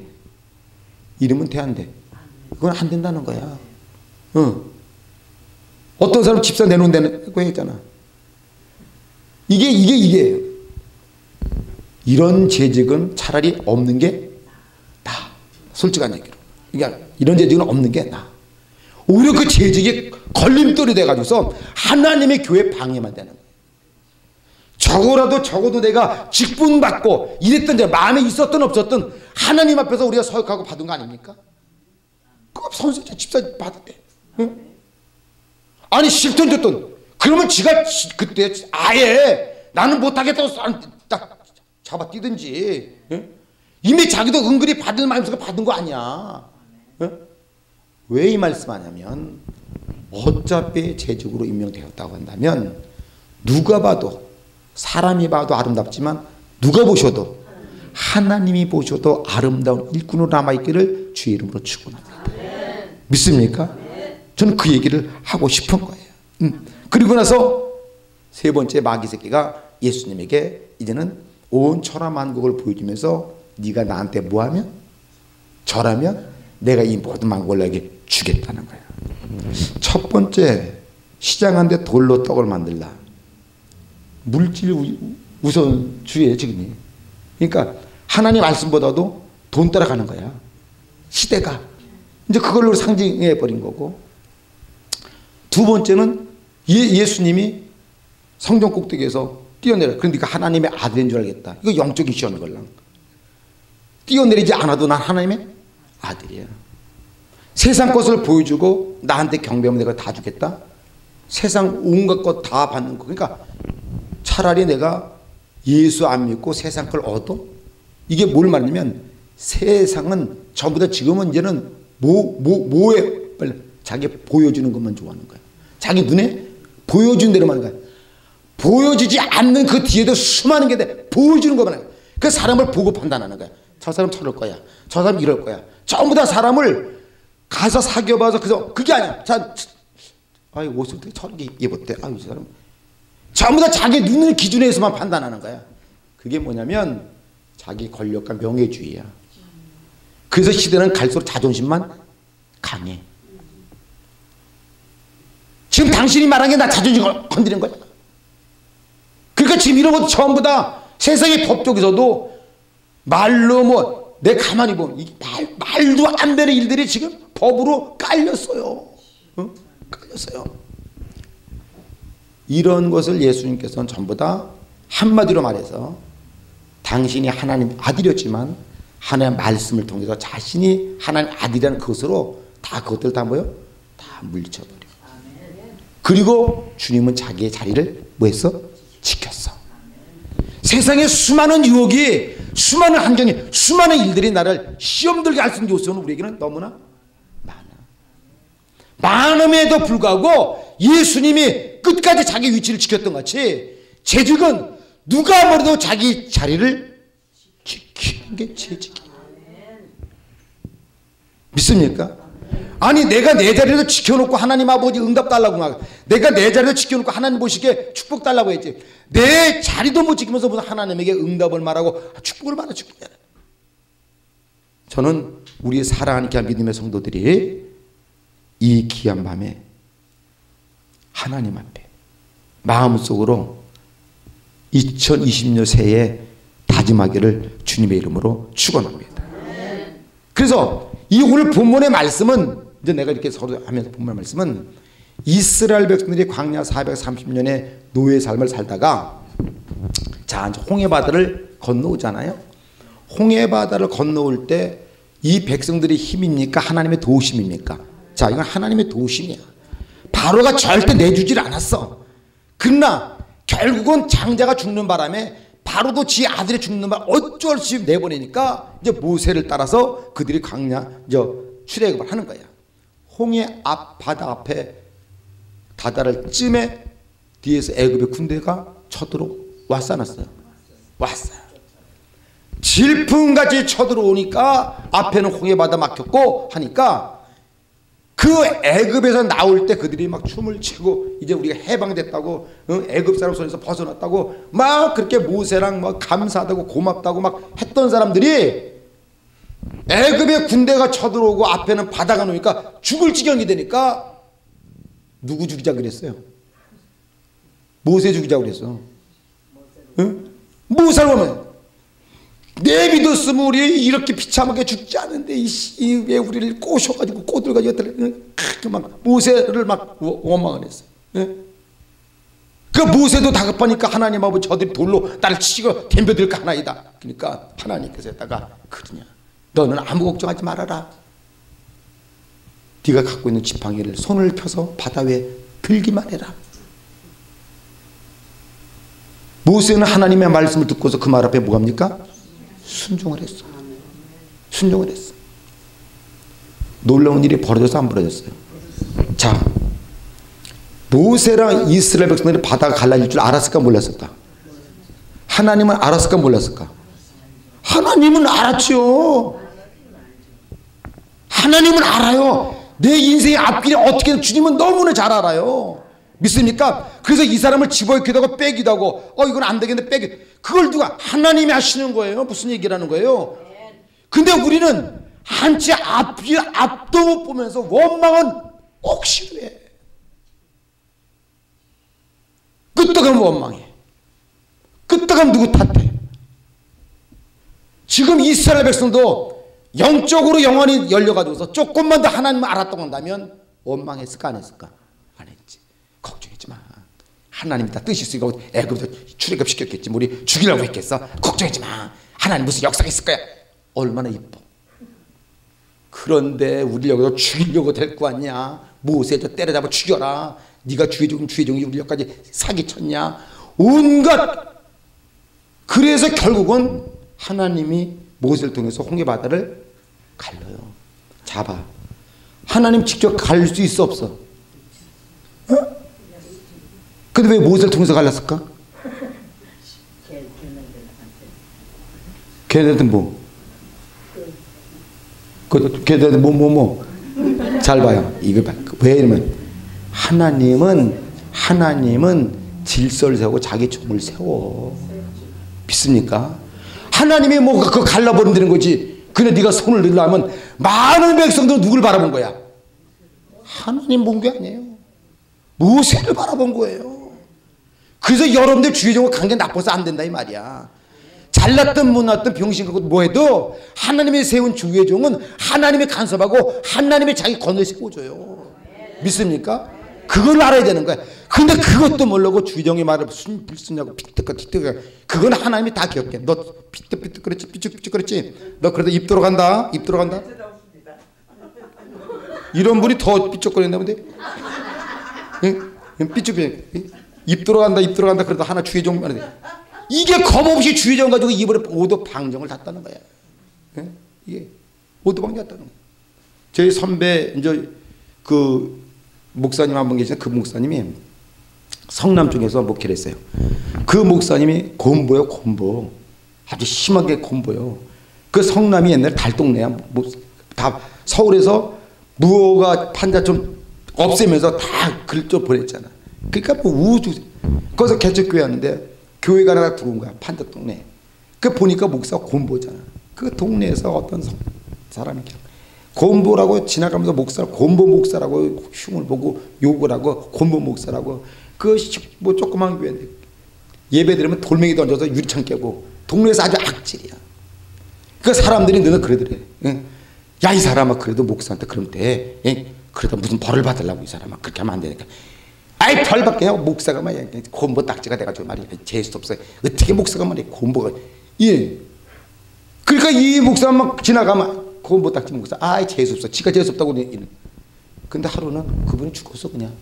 이러면 돼, 안 돼? 그건 안 된다는 거야. 어. 어떤 사람 집사 내놓는다고 했잖아. 이게, 이게, 이게 이런 재직은 차라리 없는 게 나. 솔직한 얘기로. 그러니까 이런 재직은 없는 게 나. 오히려 그 재직이 걸림돌이 돼가지고서 하나님의 교회 방해만 되는 거야. 적어라도 적어도 내가 직분받고 이랬던 데 마음에 있었던 없었던 하나님 앞에서 우리가 서역하고 받은 거 아닙니까? 그 선생님 집사 받았대. 응? 아니 싫던 줬던 그러면 지가 그때 아예 나는 못하겠다고 딱 잡아 뛰든지 응? 이미 자기도 은근히 받을 마음에서 받은 거 아니야. 응? 왜이 말씀하냐면 어차피 재직으로 임명되었다고 한다면 누가 봐도 사람이 봐도 아름답지만 누가 보셔도 하나님이 보셔도 아름다운 일꾼으로 남아있기를 주의 이름으로 축원합니다. 믿습니까? 저는 그 얘기를 하고 싶은 거예요. 음. 그리고 나서 세 번째 마귀 새끼가 예수님에게 이제는 온 천하 만국을 보여주면서 네가 나한테 뭐하면 절하면 내가 이 모든 만국을 너에게 주겠다는 거야. 첫 번째 시장한데 돌로 떡을 만들라. 물질 우선주의예요 지금이. 그러니까 하나님 말씀보다도 돈 따라가는 거야. 시대가. 이제 그걸로 상징해 버린 거고. 두 번째는 예, 수님이 성전 꼭대기에서 뛰어내려. 그러니까 하나님의 아들인 줄 알겠다. 이거 영적인 시험인 걸랑. 뛰어내리지 않아도 난 하나님의 아들이야. 세상 것을 보여주고 나한테 경배하면 내가 다 주겠다. 세상 온갖 것 다 받는 거. 그러니까 차라리 내가 예수 안 믿고 세상 걸 얻어? 이게 뭘 말하냐면 세상은 전부 다 지금은 이제는 뭐, 뭐, 뭐에 자기 보여주는 것만 좋아하는 거야. 자기 눈에 보여준 대로만 하는 거야. 보여지지 않는 그 뒤에도 수많은 게 돼. 보여주는 것만 하는. 그 사람을 보고 판단하는 거야. 저 사람 저럴 거야. 저 사람 이럴 거야. 전부 다 사람을 가서 사귀어봐서 그래서 그게 아니야. 자, 아이 옷을 어떻게 저렇게 입었대? 아이 사람 전부 다 자기 눈을 기준에서만 판단하는 거야. 그게 뭐냐면 자기 권력과 명예주의야. 그래서 시대는 갈수록 자존심만 강해. 지금 당신이 말한 게 나 자존심 건드린 거야. 그러니까 지금 이런 것도 전부 다 세상의 법적에서도 말로 뭐 내 가만히 보면 이 말, 말도 안 되는 일들이 지금 법으로 깔렸어요. 어? 깔렸어요. 이런 것을 예수님께서는 전부 다 한마디로 말해서 당신이 하나님 아들이었지만 하나님의 말씀을 통해서 자신이 하나님 아들이라는 것으로 다 그것들 다 뭐요? 다 물리쳐버려. 그리고 주님은 자기의 자리를 뭐했어? 지켰어. 세상에 수많은 유혹이 수많은 환경이 수많은 일들이 나를 시험 들게 할수 있는 요소는 우리에게는 너무나. 많음에도 불구하고 예수님이 끝까지 자기 위치를 지켰던 같이 재직은 누가 아무래도 자기 자리를 지키는 게 재직이야. 믿습니까? 아니 내가 내 자리를 지켜놓고 하나님 아버지 응답 달라고 막 내가 내 자리를 지켜놓고 하나님 보시기에 축복 달라고 했지 내 자리도 못 지키면서 무슨 하나님에게 응답을 말하고 축복을 말하 축복이야 저는 우리 사랑하는 믿음의 성도들이 이 귀한 밤에 하나님 앞에 마음속으로 2020년 새해 다짐하기를 주님의 이름으로 축원합니다. 그래서 이 오늘 본문의 말씀은 이제 내가 이렇게 서로 하면서 본문의 말씀은 이스라엘 백성들이 광야 430년의 노예 삶을 살다가 자 홍해 바다를 건너오잖아요. 홍해 바다를 건너올 때 이 백성들이 힘입니까? 하나님의 도심입니까? 자 이건 하나님의 도심이야. 바로가 절대 내주질 않았어. 그러나 결국은 장자가 죽는 바람에 바로도 지 아들이 죽는 바람 어쩔 수 없이 내보내니까 이제 모세를 따라서 그들이 광야 저 출애굽을 하는 거야. 홍해 앞 바다 앞에 다다를 쯤에 뒤에서 애굽의 군대가 쳐들어 왔어놨어요. 왔어요. 질풍같이 쳐들어오니까 앞에는 홍해 바다 막혔고 하니까 그 애굽에서 나올 때 그들이 막 춤을 추고 이제 우리가 해방됐다고 애굽 사람 손에서 벗어났다고 막 그렇게 모세랑 막 감사하다고 고맙다고 막 했던 사람들이 애굽의 군대가 쳐들어오고 앞에는 바다가 놓으니까 죽을 지경이 되니까 누구 죽이자 그랬어요? 모세 죽이자 그랬어. 응? 모세를 보면 내 믿었으면 우리 이렇게 비참하게 죽지 않은데 이왜 우리를 꼬셔가지고 꼬들가지고 막 모세를 막 원망을 했어요. 예? 그 모세도 다급하니까 하나님 아버지 저들이 돌로 나를 치고 덤벼들까 하나이다. 그러니까 하나님께서 했다가 그러냐. 너는 아무 걱정하지 말아라. 네가 갖고 있는 지팡이를 손을 펴서 바다 위에 들기만 해라. 모세는 하나님의 말씀을 듣고서 그 말 앞에 뭐합니까? 순종을 했어. 순종을 했어. 놀라운 일이 벌어져서 안 벌어졌어요. 자, 모세랑 이스라엘 백성들이 바다가 갈라질 줄 알았을까 몰랐을까? 하나님은 알았을까 몰랐을까? 하나님은 알았죠. 하나님은 알아요. 내 인생의 앞길이 어떻게 주님은 너무나 잘 알아요. 믿습니까? 그래서 이 사람을 집어넣기도 하고 빼기도 하고 어 이건 안 되겠는데 빼기 그걸 누가 하나님이 하시는 거예요. 무슨 얘기라는 거예요. 근데 우리는 한치 앞이 앞도 못 보면서 원망은 억시로 해. 끄떡 하면 원망해. 끄떡 하면 누구 탓해. 지금 이스라엘 백성도 영적으로 영원히 열려가지고서 조금만 더 하나님을 알았던 건다면 원망했을까 안 했을까? 하나님이 다 뜻이 있으니까 애굽에서 출애굽 시켰겠지. 우리 죽이려고 했겠어. 걱정하지 마. 하나님 무슨 역사가 있을 거야. 얼마나 이뻐. 그런데 우리 여기서 죽이려고 데리고 왔냐. 모세 저 때려잡아 죽여라. 네가 주의 종 주의 종이 우리 여기까지 사기쳤냐. 온갖 그래서 결국은 하나님이 모세를 통해서 홍해 바다를 갈려요. 잡아. 하나님 직접 갈 수 있어 없어? 어? 근데 왜 모세를 통해서 갈랐을까? 걔네들 뭐? 그 걔네들 뭐 뭐 뭐? 잘 봐요. 이걸 봐. 왜 이러면 하나님은 하나님은 질서를 세우고 자기 종을 세워. 믿습니까? 하나님이 뭐 그 거 갈라버린다는 거지. 근데 네가 손을 들려면 많은 백성들 누굴 바라본 거야? 하나님 본 게 아니에요. 모세를 바라본 거예요. 그래서 여러분들 주의적으로 관계 나빠서 안 된다 이 말이야. 잘났든 못났든 병신 같고 뭐해도 하나님이 세운 주의 종은 하나님이 간섭하고 하나님이 자기 권을 세워줘요. 믿습니까? 그걸 알아야 되는 거야. 근데 그것도 모르고 주정의 말을 무슨 불순냐고 피뜨거 피뜨거 그건 하나님이 다 기억해. 너 피뜨피뜨 그랬지 삐죽삐죽 그랬지. 너 그러다 입 들어간다. 입 들어간다. 이런 분이 더 삐죽거린다 근데. 삐죽삐죽 입 들어간다 입 들어간다 그러다 하나 주의종 말이 이게 겁없이 주의종 가지고 입으로 오도 방정을 닫다는 거야. 이게 오도 방정 닫다는 거야. 저희 선배 이제 그 목사님 한 분 계시는 그 목사님이 성남 쪽에서 목회를 했어요. 그 목사님이 곰보요, 곰보. 아주 심하게 곰보요. 그 성남이 옛날 달동네야. 뭐, 다 서울에서 무허가 판자 좀 없애면서 다글좀 보냈잖아. 그러니까 뭐 우주. 거기서 개척교회 하는데 교회가 하나 들어온 거야. 판자 동네. 그 보니까 목사가 곰보잖아. 그 동네에서 어떤 사람이 곰보라고 지나가면서 목사 곰보 목사라고 흉을 보고 욕을 하고 곰보 목사라고 그 뭐 조그만 교회인데 예배 드리면 돌멩이 던져서 유리창 깨고 동네에서 아주 악질이야. 그 사람들이 너는 그러더래. 야 이 사람아 그래도 목사한테 그러면 돼. 그러다 무슨 벌을 받으려고 이 사람아 그렇게 하면 안 되니까. 아이 벌 받게 하고 목사가 말이야 곰보 딱지가 돼가지고 말이야 재수 없어. 어떻게 목사가 말이야 곰보가 예. 그러니까 이 목사 막 지나가면 곰보 딱지 목사 아이 재수 없어. 지가 재수 없다고 이는. 근데 하루는 그분이 죽었어 그냥.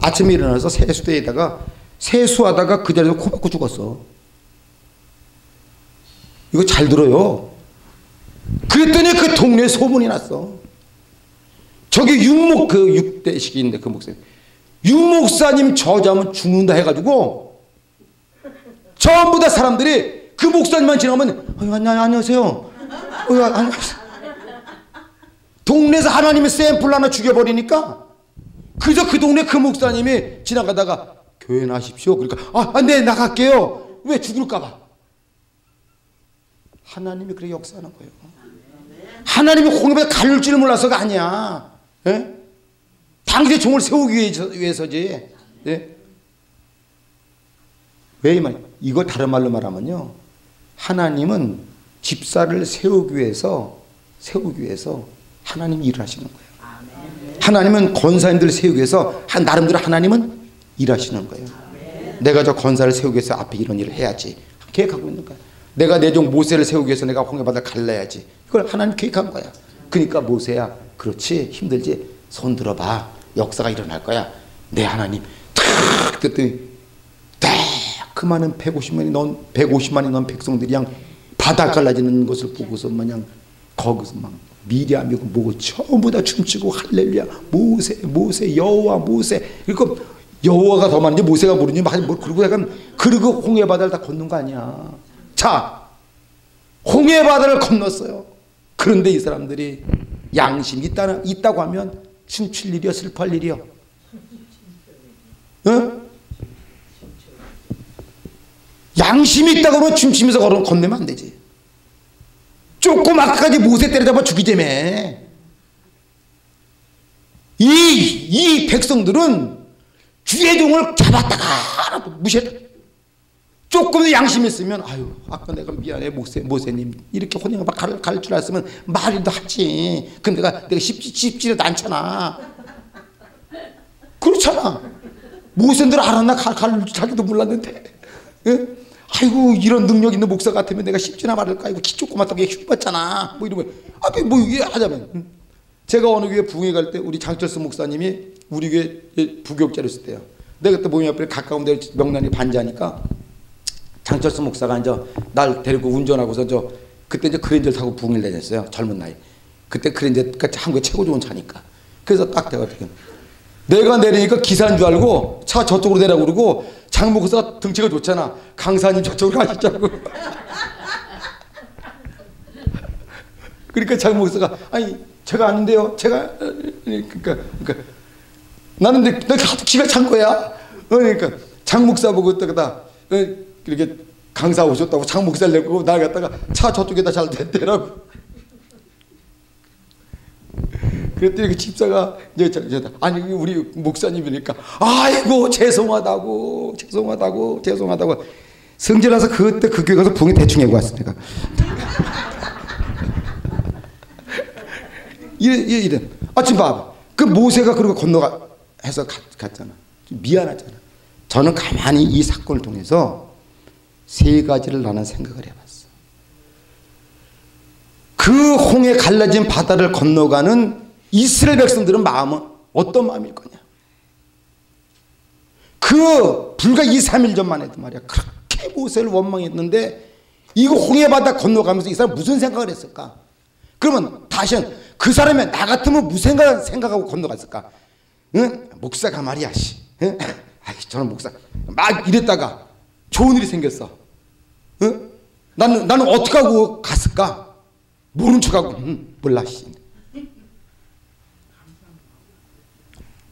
아침에 일어나서 세수대에다가 세수하다가 그 자리에서 코 박고 죽었어. 이거 잘 들어요. 그랬더니 그 동네에 소문이 났어. 저기 육목 그 육대식인데 그 목사님. 육목사님 저자면 죽는다 해가지고 전부 다 사람들이 그 목사님만 지나가면 어, 안녕하세요. 어, 안녕하세요. 동네에서 하나님의 샘플 하나 죽여버리니까 그래서 그 동네 그 목사님이 지나가다가 교회 나십시오. 그러니까 아, 네 나갈게요. 왜 죽을까봐. 하나님이 그렇게 역사하는 거예요. 하나님이 홍해에 가릴 줄 몰라서가 아니야. 예? 당신의 종을 세우기 위해서지. 예? 왜이 말? 이거 다른 말로 말하면요. 하나님은 집사를 세우기 위해서 세우기 위해서 하나님 일을 하시는 거예요. 하나님은 권사님들을 세우기 위해서 한 나름대로 하나님은 일하시는 거예요. 내가 저 권사를 세우기 위해서 앞에 이런 일을 해야지. 계획하고 있는 거야. 내가 내 종 모세를 세우기 위해서 내가 홍해바다를 갈라야지. 그걸 하나님 계획한 거야. 그러니까 모세야, 그렇지 힘들지. 손 들어봐. 역사가 일어날 거야. 내 하나님. 탁 그랬더니 그 많은 150만이 넘 150만이 넘 백성들이 양 바다 갈라지는 것을 보고서 마냥 거기서 막 미리암이고 뭐고 전부 다 춤추고 할렐루야 모세 모세 여호와 모세 그리고 여호와가 더 많은지 모세가 모르니 뭐 그리고 약간 그리고 홍해 바다를 다 건넌 거 아니야. 자 홍해 바다를 건넜어요. 그런데 이 사람들이 양심 있다 있다고 하면 춤출 일이요 슬퍼할 일이요. 어? 양심이 있다고 하면 춤추면서 걸어 건네면 안 되지. 조금 아까까지 모세 때려잡아 죽이자며. 이, 이 백성들은 주의 종을 잡았다가 무시했다. 조금 더 양심 있으면, 아유, 아까 내가 미안해, 모세, 모세님. 이렇게 혼영 갈, 갈줄 알았으면 말이라도 하지. 근데 내가, 내가 쉽지, 쉽지도 않잖아. 그렇잖아. 모세들 알았나? 갈, 갈, 자기도 몰랐는데. 예? 아이고 이런 능력 있는 목사 같으면 내가 십지나 말을까 이거 키 조그맣다고 흉봤잖아 뭐 이러면 아뭐 이게 하자면 제가 어느 교회 부흥회 갈 때 우리 장철수 목사님이 우리 교회 부교육자로 있을 때요 내가 그때 모임 앞에 가까운 데 명란이 반지하니까 장철수 목사가 이제 날 데리고 운전하고서 저 그때 이제 그랜저 타고 부흥을 다녔어요 젊은 나이 그때 그랜저가 한국에 최고 좋은 차니까 그래서 딱 내가 어떻게 내가 내리니까 기사인 줄 알고 차 저쪽으로 내라고 그러고 장 목사가 등치가 좋잖아. 강사님 저쪽으로 가시자고. 그러니까 장 목사가 아니 제가 아는데요. 제가 그러니까 그러니까 나는 내, 내 기가 찬 거야. 어, 그러니까 장 목사 보고 있다가 이렇게 강사 오셨다고 장 목사를 내고 나 갖다가 차 저쪽에다 잘 댔대라고. 그랬더니 그 집사가 이제 아니 우리 목사님이니까 아이고 죄송하다고 죄송하다고 죄송하다고. 성질나서 그때 그 교회 가서 붕이 대충 해고 왔어 내가. 이래 이래 아 지금 봐그 모세가 그러고 건너가 해서 갔, 갔잖아. 미안하잖아. 저는 가만히 이 사건을 통해서 세 가지를 나는 생각을 해봤어 그 홍해 갈라진 바다를 건너가는 이스라엘 백성들은 마음은 어떤 마음일 거냐? 그 불과 2, 3일 전만 해도 말이야. 그렇게 모세를 원망했는데 이거 홍해 바다 건너가면서 이 사람 무슨 생각을 했을까? 그러면 다시 그 사람이 나 같으면 무슨 생각, 생각하고 건너갔을까? 응? 목사가 말이야, 씨. 응? 아이, 저는 목사. 막 이랬다가 좋은 일이 생겼어. 응? 나는, 나는 어떻게 하고 갔을까? 모른 척하고, 응, 몰라, 씨.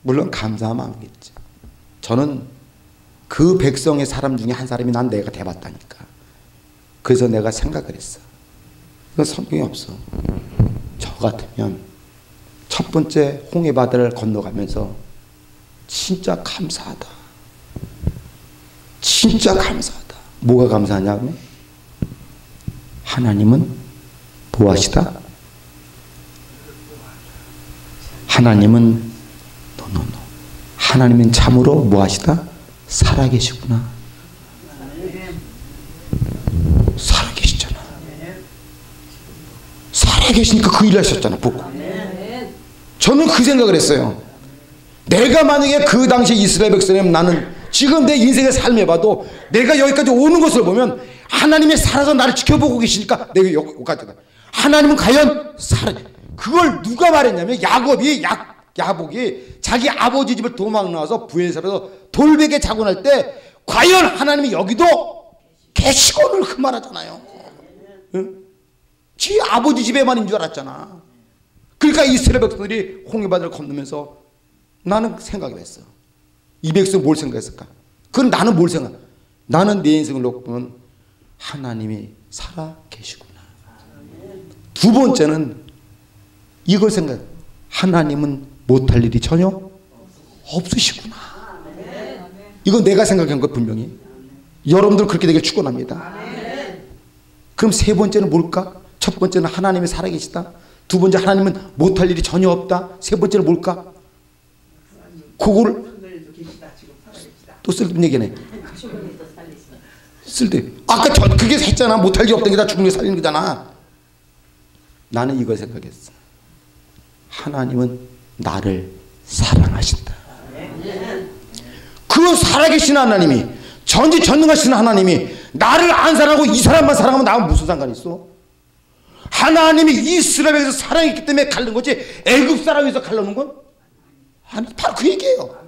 물론 감사한 마음이겠죠. 저는 그 백성의 사람 중에 한 사람이 난 내가 돼봤다니까. 그래서 내가 생각을 했어. 그 성경이 없어. 저 같으면 첫 번째 홍해 바다를 건너가면서 진짜 감사하다. 진짜 감사하다. 뭐가 감사하냐면 하나님은 보아시다. 하나님은 노노노. 하나님은 참으로 무엇이다? 살아계시구나. 살아계시잖아. 살아계시니까 그 일을 하셨잖아. 보고. 저는 그 생각을 했어요. 내가 만약에 그 당시 이스라엘 백성이면 나는 지금 내 인생의 삶에 봐도 내가 여기까지 오는 것을 보면 하나님이 살아서 나를 지켜보고 계시니까 내가 여기까지 하나님은 과연 살아 그걸 누가 말했냐면 야곱이 약 야복이 자기 아버지 집을 도망 나와서 부에서라도 돌베개 자고 날 때 과연 하나님이 여기도 계시고를 그 말하잖아요. 응? 지 아버지 집에만인 줄 알았잖아. 그러니까 이스라엘 백성들이 홍해바다를 건너면서 나는 생각을 했어. 이 백성 뭘 생각했을까? 그건 나는 뭘 생각? 나는 내 인생을 놓고 보면 하나님이 살아 계시구나. 두 번째는 이걸 생각. 하나님은 못할 일이 전혀 없으시구나. 이건 내가 생각한 것 분명히. 여러분들 그렇게 되길 축원합니다. 그럼 세 번째는 뭘까? 첫 번째는 하나님이 살아계시다. 두 번째 하나님은 못할 일이 전혀 없다. 세 번째는 뭘까? 그거를 또 쓸데없는 얘기네. 쓸데. 아까 저 그게 했잖아. 못할 일 없던 게 다 죽는 게 살리는 거잖아. 나는 이걸 생각했어. 하나님은 나를 사랑하신다. 그 살아계신 하나님이 전지 전능하신 하나님이 나를 안 사랑하고 이 사람만 사랑하면 나하고 무슨 상관이 있어? 하나님이 이스라엘에서 사랑했기 때문에 갈른 거지 애굽 사람에서 갈르는 건 바로 그 얘기예요.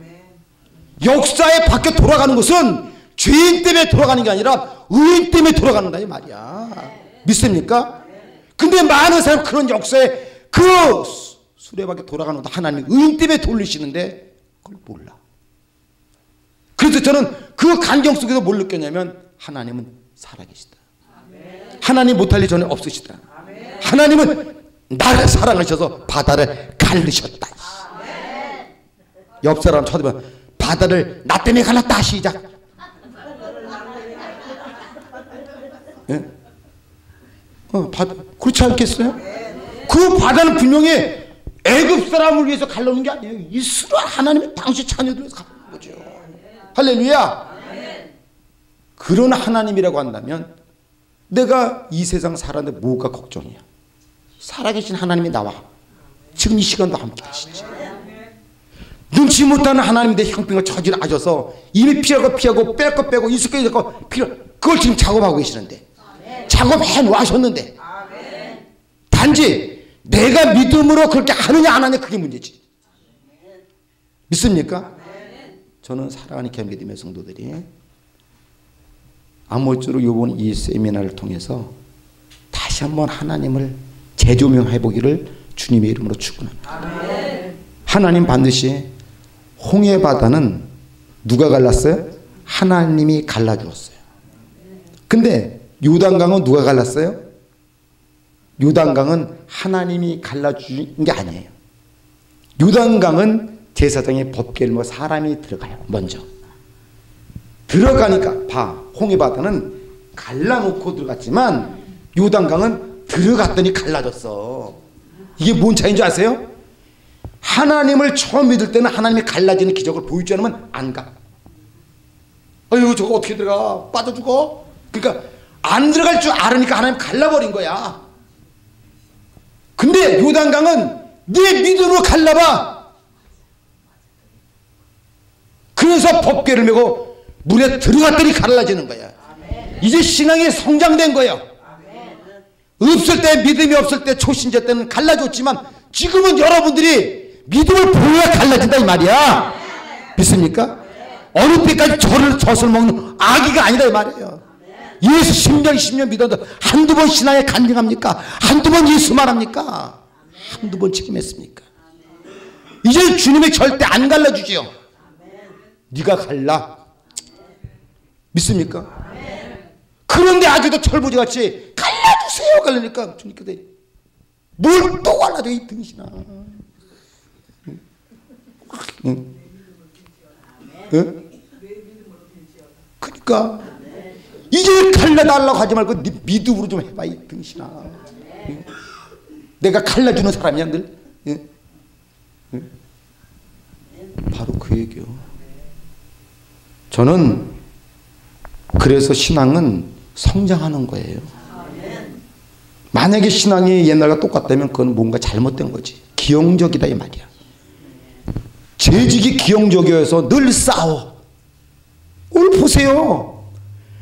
역사에 바뀌어 돌아가는 것은 죄인 때문에 돌아가는 게 아니라 의인 때문에 돌아가는다 이 말이야. 믿습니까? 근데 많은 사람 그런 역사에 그 수레바퀴 돌아가는 하나님 의 때문에 돌리시는데 그걸 몰라. 그래서 저는 그 간경 속에서 뭘 느꼈냐면 하나님은 살아계시다. 하나님 못할 일 전에 없으시다. 하나님은 나를 사랑하셔서 바다를 갈르셨다. 옆 사람 쳐다보면 바다를 나 때문에 갈랐다 시작. 예? 어, 바다 그렇지 않겠어요? 그 바다는 분명히 애굽 사람을 위해서 갈라놓은 게 아니에요. 이스라엘 하나님의 당시 자녀들을 위해서 갈라놓은 거죠. 할렐루야. 그런 하나님이라고 한다면 내가 이 세상 살았는데 뭐가 걱정이야. 살아계신 하나님이 나와. 지금 이 시간도 함께 하시지. 눈치 못하는 하나님 내 형편을 저질 아셔서 이미 피하고 피하고 뺄 거 빼고 있을 거 있고 필요 그걸 지금 작업하고 계시는데 작업해 놓으셨는데 단지 내가 믿음으로 그렇게 하느냐 안 하느냐 그게 문제지. 믿습니까? 저는 사랑하는 겸비됨의 성도들이 아무쪼록 요번 이 세미나를 통해서 다시 한번 하나님을 재조명해 보기를 주님의 이름으로 축원합니다. 하나님 반드시 홍해 바다는 누가 갈랐어요? 하나님이 갈라주었어요. 근데 요단강은 누가 갈랐어요? 요단강은 하나님이 갈라준 게 아니에요. 요단강은 제사장의 법계를 뭐 사람이 들어가요. 먼저. 들어가니까 봐. 홍해바다는 갈라놓고 들어갔지만 요단강은 들어갔더니 갈라졌어. 이게 뭔 차이인 줄 아세요? 하나님을 처음 믿을 때는 하나님이 갈라지는 기적을 보여주지 않으면 안 가. 아유 저거 어떻게 들어가? 빠져 죽어? 그러니까 안 들어갈 줄 알으니까 하나님 갈라버린 거야. 근데 요단강은 네 믿음으로 갈라봐. 그래서 법궤를 메고 물에 들어갔더니 갈라지는 거야. 이제 신앙이 성장된 거야. 없을 때 믿음이 없을 때 초신자 때는 갈라졌지만 지금은 여러분들이 믿음을 보여야 갈라진다 이 말이야. 믿습니까? 어느 때까지 저를 젖을 먹는 아기가 아니다 이 말이에요. 예수 10년 20년 믿어도 한두 번 신앙에 간증합니까? 한두 번 예수 말합니까? 한두 번 책임했습니까? 이제 주님이 절대 안 갈라주지요. 네가 갈라. 믿습니까? 그런데 아직도 철부지같이 갈라주세요. 갈라니까 주님께서 뭘 또 갈라줘 이 등신아. 응? 응? 그러니까 이제 갈라달라고 하지 말고 네 믿음으로 좀 해봐 이 등신아. 응? 내가 갈라주는 사람이야 늘. 응? 응? 바로 그 얘기요. 저는 그래서 신앙은 성장하는 거예요. 만약에 신앙이 옛날과 똑같다면 그건 뭔가 잘못된 거지. 기형적이다 이 말이야. 재직이 기형적이어서 늘 싸워. 오늘 보세요.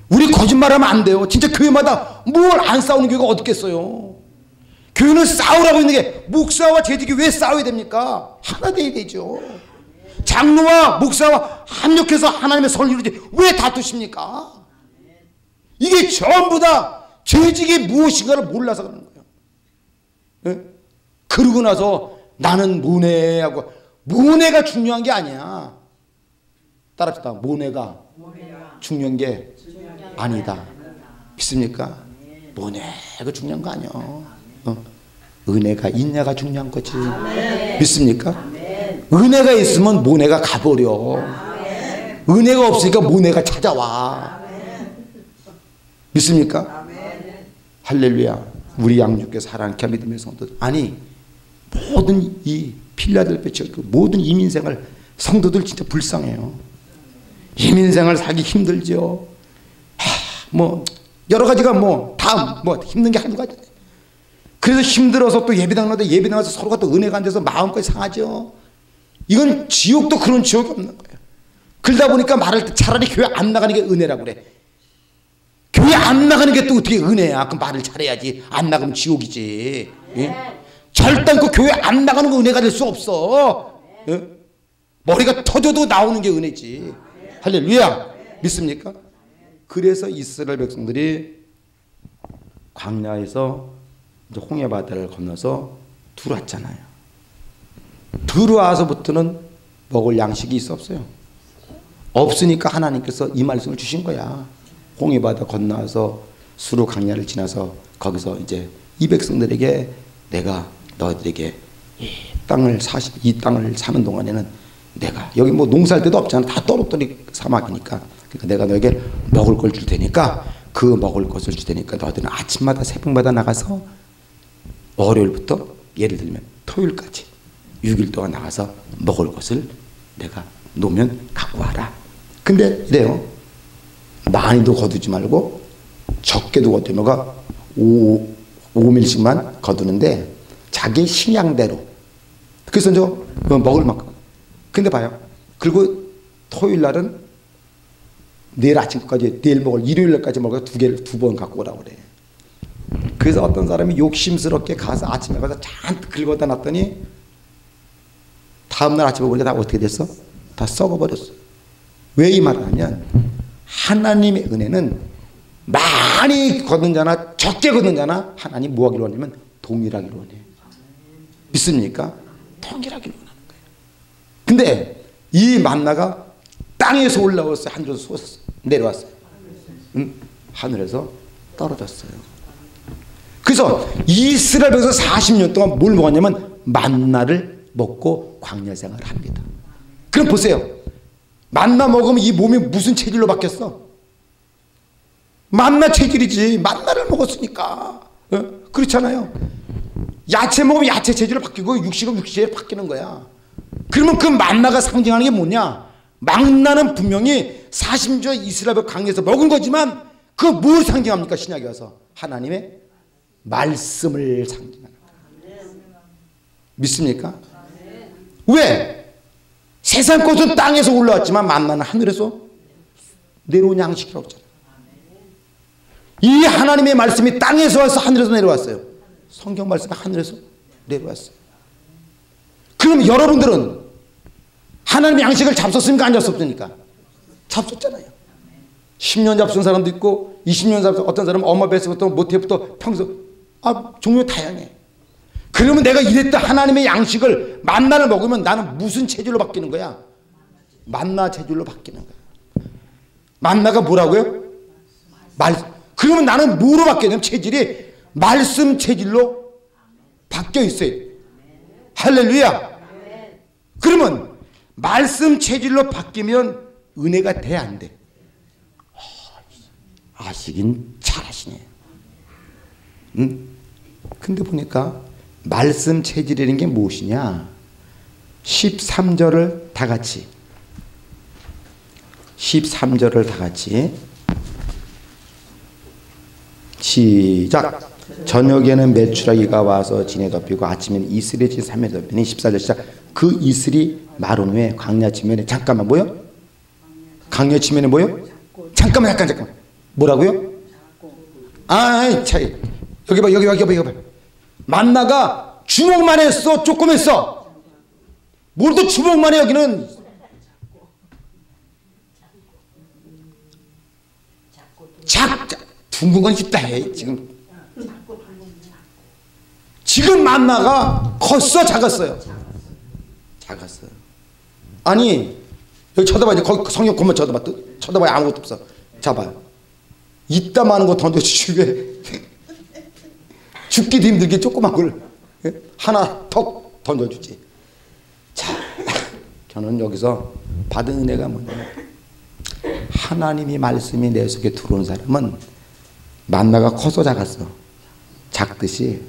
우리 거짓말하면 안 돼요. 진짜 교회마다 뭘 안 싸우는 교회가 어딨겠어요. 교회는 싸우라고 있는 게 목사와 재직이 왜 싸워야 됩니까? 하나 돼야 되죠. 장로와 목사와 합력해서 하나님의 선을 이루지 왜 다투십니까? 이게 전부 다 재직이 무엇인가를 몰라서 그러는 거예요. 네? 그러고 나서 나는 모내하고 모내가 중요한 게 아니야. 따라합시다. 모내가 중요한 게 아니다. 믿습니까? 모내가 중요한 거 아니야. 어? 은혜가 있냐가 중요한 거지. 믿습니까? 은혜가 있으면 모내가 가버려. 은혜가 없으니까 모내가 찾아와. 믿습니까? 할렐루야. 우리 양육교 사랑케 믿음의 성도들. 아니 모든 이 필라델피아 그 모든 이민 생활 성도들 진짜 불쌍해요. 이민 생활 살기 힘들죠. 하, 뭐 여러 가지가 뭐 다 뭐 힘든 게 한두 가지. 그래서 힘들어서 또 예배당 나도 예배당 와서 서로가 또 은혜가 안 돼서 마음까지 상하죠. 이건 지옥도 그런 지옥이 없는 거예요. 그러다 보니까 말할 때 차라리 교회 안 나가는 게 은혜라고 그래. 교회 안 나가는 게 또 어떻게 은혜야? 그 말을 잘해야지. 안 나가면 지옥이지. 예? 절대 그 교회 안 나가는 거 은혜가 될 수 없어. 예? 머리가 터져도 나오는 게 은혜지. 할렐루야. 믿습니까? 그래서 이스라엘 백성들이 광야에서 홍해 바다를 건너서 들어왔잖아요. 들어와서부터는 먹을 양식이 있었어요. 없으니까 하나님께서 이 말씀을 주신 거야. 홍해 바다 건너서 수루 강야를 지나서 거기서 이제 이 백성들에게 내가 너희들에게 이 땅을 사시 이 땅을 사는 동안에는 내가 여기 뭐 농사할 때도 없잖아. 다 떨어뜨리 사막이니까. 그러니까 내가 너에게 먹을 걸 줄 테니까 그 먹을 것을 줄 테니까 너희들은 아침마다 새벽마다 나가서 월요일부터 예를 들면 토요일까지 6일 동안 나가서 먹을 것을 내가 놓으면 갖고 와라. 근데 이래요. 많이도 거두지 말고 적게도 거두면가 5, 5밀씩만 거두는데 자기 식량대로. 그래서 이제 먹을 만큼. 근데 봐요. 그리고 토요일 날은 내일 아침까지 내일 먹을 일요일 날까지 먹을 두 개를 두 번 갖고 오라고 그래. 그래서 어떤 사람이 욕심스럽게 가서 아침에 가서 잔뜩 긁어다 놨더니 다음날 아침에 보니까 다 어떻게 됐어? 다 썩어버렸어. 왜 이 말을 하면 하나님의 은혜는 많이 거둔 자나 적게 거둔 자나 하나님 뭐 하기로 하냐면 동일하기로 원해. 믿습니까? 동일하기로 원하는 거예요. 근데 이 만나가 땅에서 올라왔어요. 하늘에서 내려왔어요. 응? 하늘에서 떨어졌어요. 그래서 이스라엘에서 40년 동안 뭘 먹었냐면 만나를 먹고 광야 생활을 합니다. 그럼 보세요. 만나 먹으면 이 몸이 무슨 체질로 바뀌었어? 만나 체질이지. 만나를 먹었으니까. 어? 그렇잖아요. 야채 먹으면 야채 체질로 바뀌고 육식은 육식에 바뀌는 거야. 그러면 그 만나가 상징하는 게 뭐냐? 만나는 분명히 40년 이스라엘 강에서 먹은 거지만 그 뭘 상징합니까? 신약에 와서 하나님의 말씀을 상징하는 거예요. 믿습니까? 왜? 세상 것은 땅에서 올라왔지만 만나는 하늘에서 내려온 양식이라고 했잖아요. 이 하나님의 말씀이 땅에서 와서 하늘에서 내려왔어요. 성경 말씀이 하늘에서 내려왔어요. 그럼 여러분들은 하나님의 양식을 잡섰습니까? 안 잡섰습니까? 잡섰잖아요. 10년 잡순 사람도 있고 20년 잡순 어떤 사람은 엄마 뱃속부터 모태부터 평소 아 종류 다양해. 그러면 내가 이랬다 하나님의 양식을 만나를 먹으면 나는 무슨 체질로 바뀌는 거야? 만나 체질로 바뀌는 거야. 만나가 뭐라고요? 말 그러면 나는 뭐로 바뀌냐면 체질이 말씀 체질로 바뀌어 있어요. 할렐루야. 그러면 말씀 체질로 바뀌면 은혜가 돼, 안 돼? 아, 아시긴 잘하시네. 응? 근데 보니까 말씀 체질이라는 게 무엇이냐? 13절을 다 같이 13절을 다 같이 시작 저녁에는 메추라기가 와서 진에 덮이고 아침에는 이슬이 진 삼에 덮이니 14절 시작. 그 이슬이 마른 후에 광야 지면에 잠깐만 뭐요? 광야 지면에 뭐요? 잠깐만 잠깐 잠깐 뭐라고요? 아이 차이 여기 봐 여기 봐 여기 봐. 만나가 주먹만 했어 조금 했어. 뭘또 주먹만 해 여기는? 작 둥근 건 쉽다 해 지금 지금 만나가 컸어? 작았어요? 작았어요. 아니 여기 쳐다봐 이제 거기 성경 그만 쳐다봐. 쳐다봐야 아무것도 없어. 잡아요. 이따 많은 거 던져주지 죽기도 힘들게 조그만 걸 예? 하나 턱 던져주지. 자 저는 여기서 받은 은혜가 뭐냐면 하나님이 말씀이 내 속에 들어온 사람은 만나가 커서 작았어. 작듯이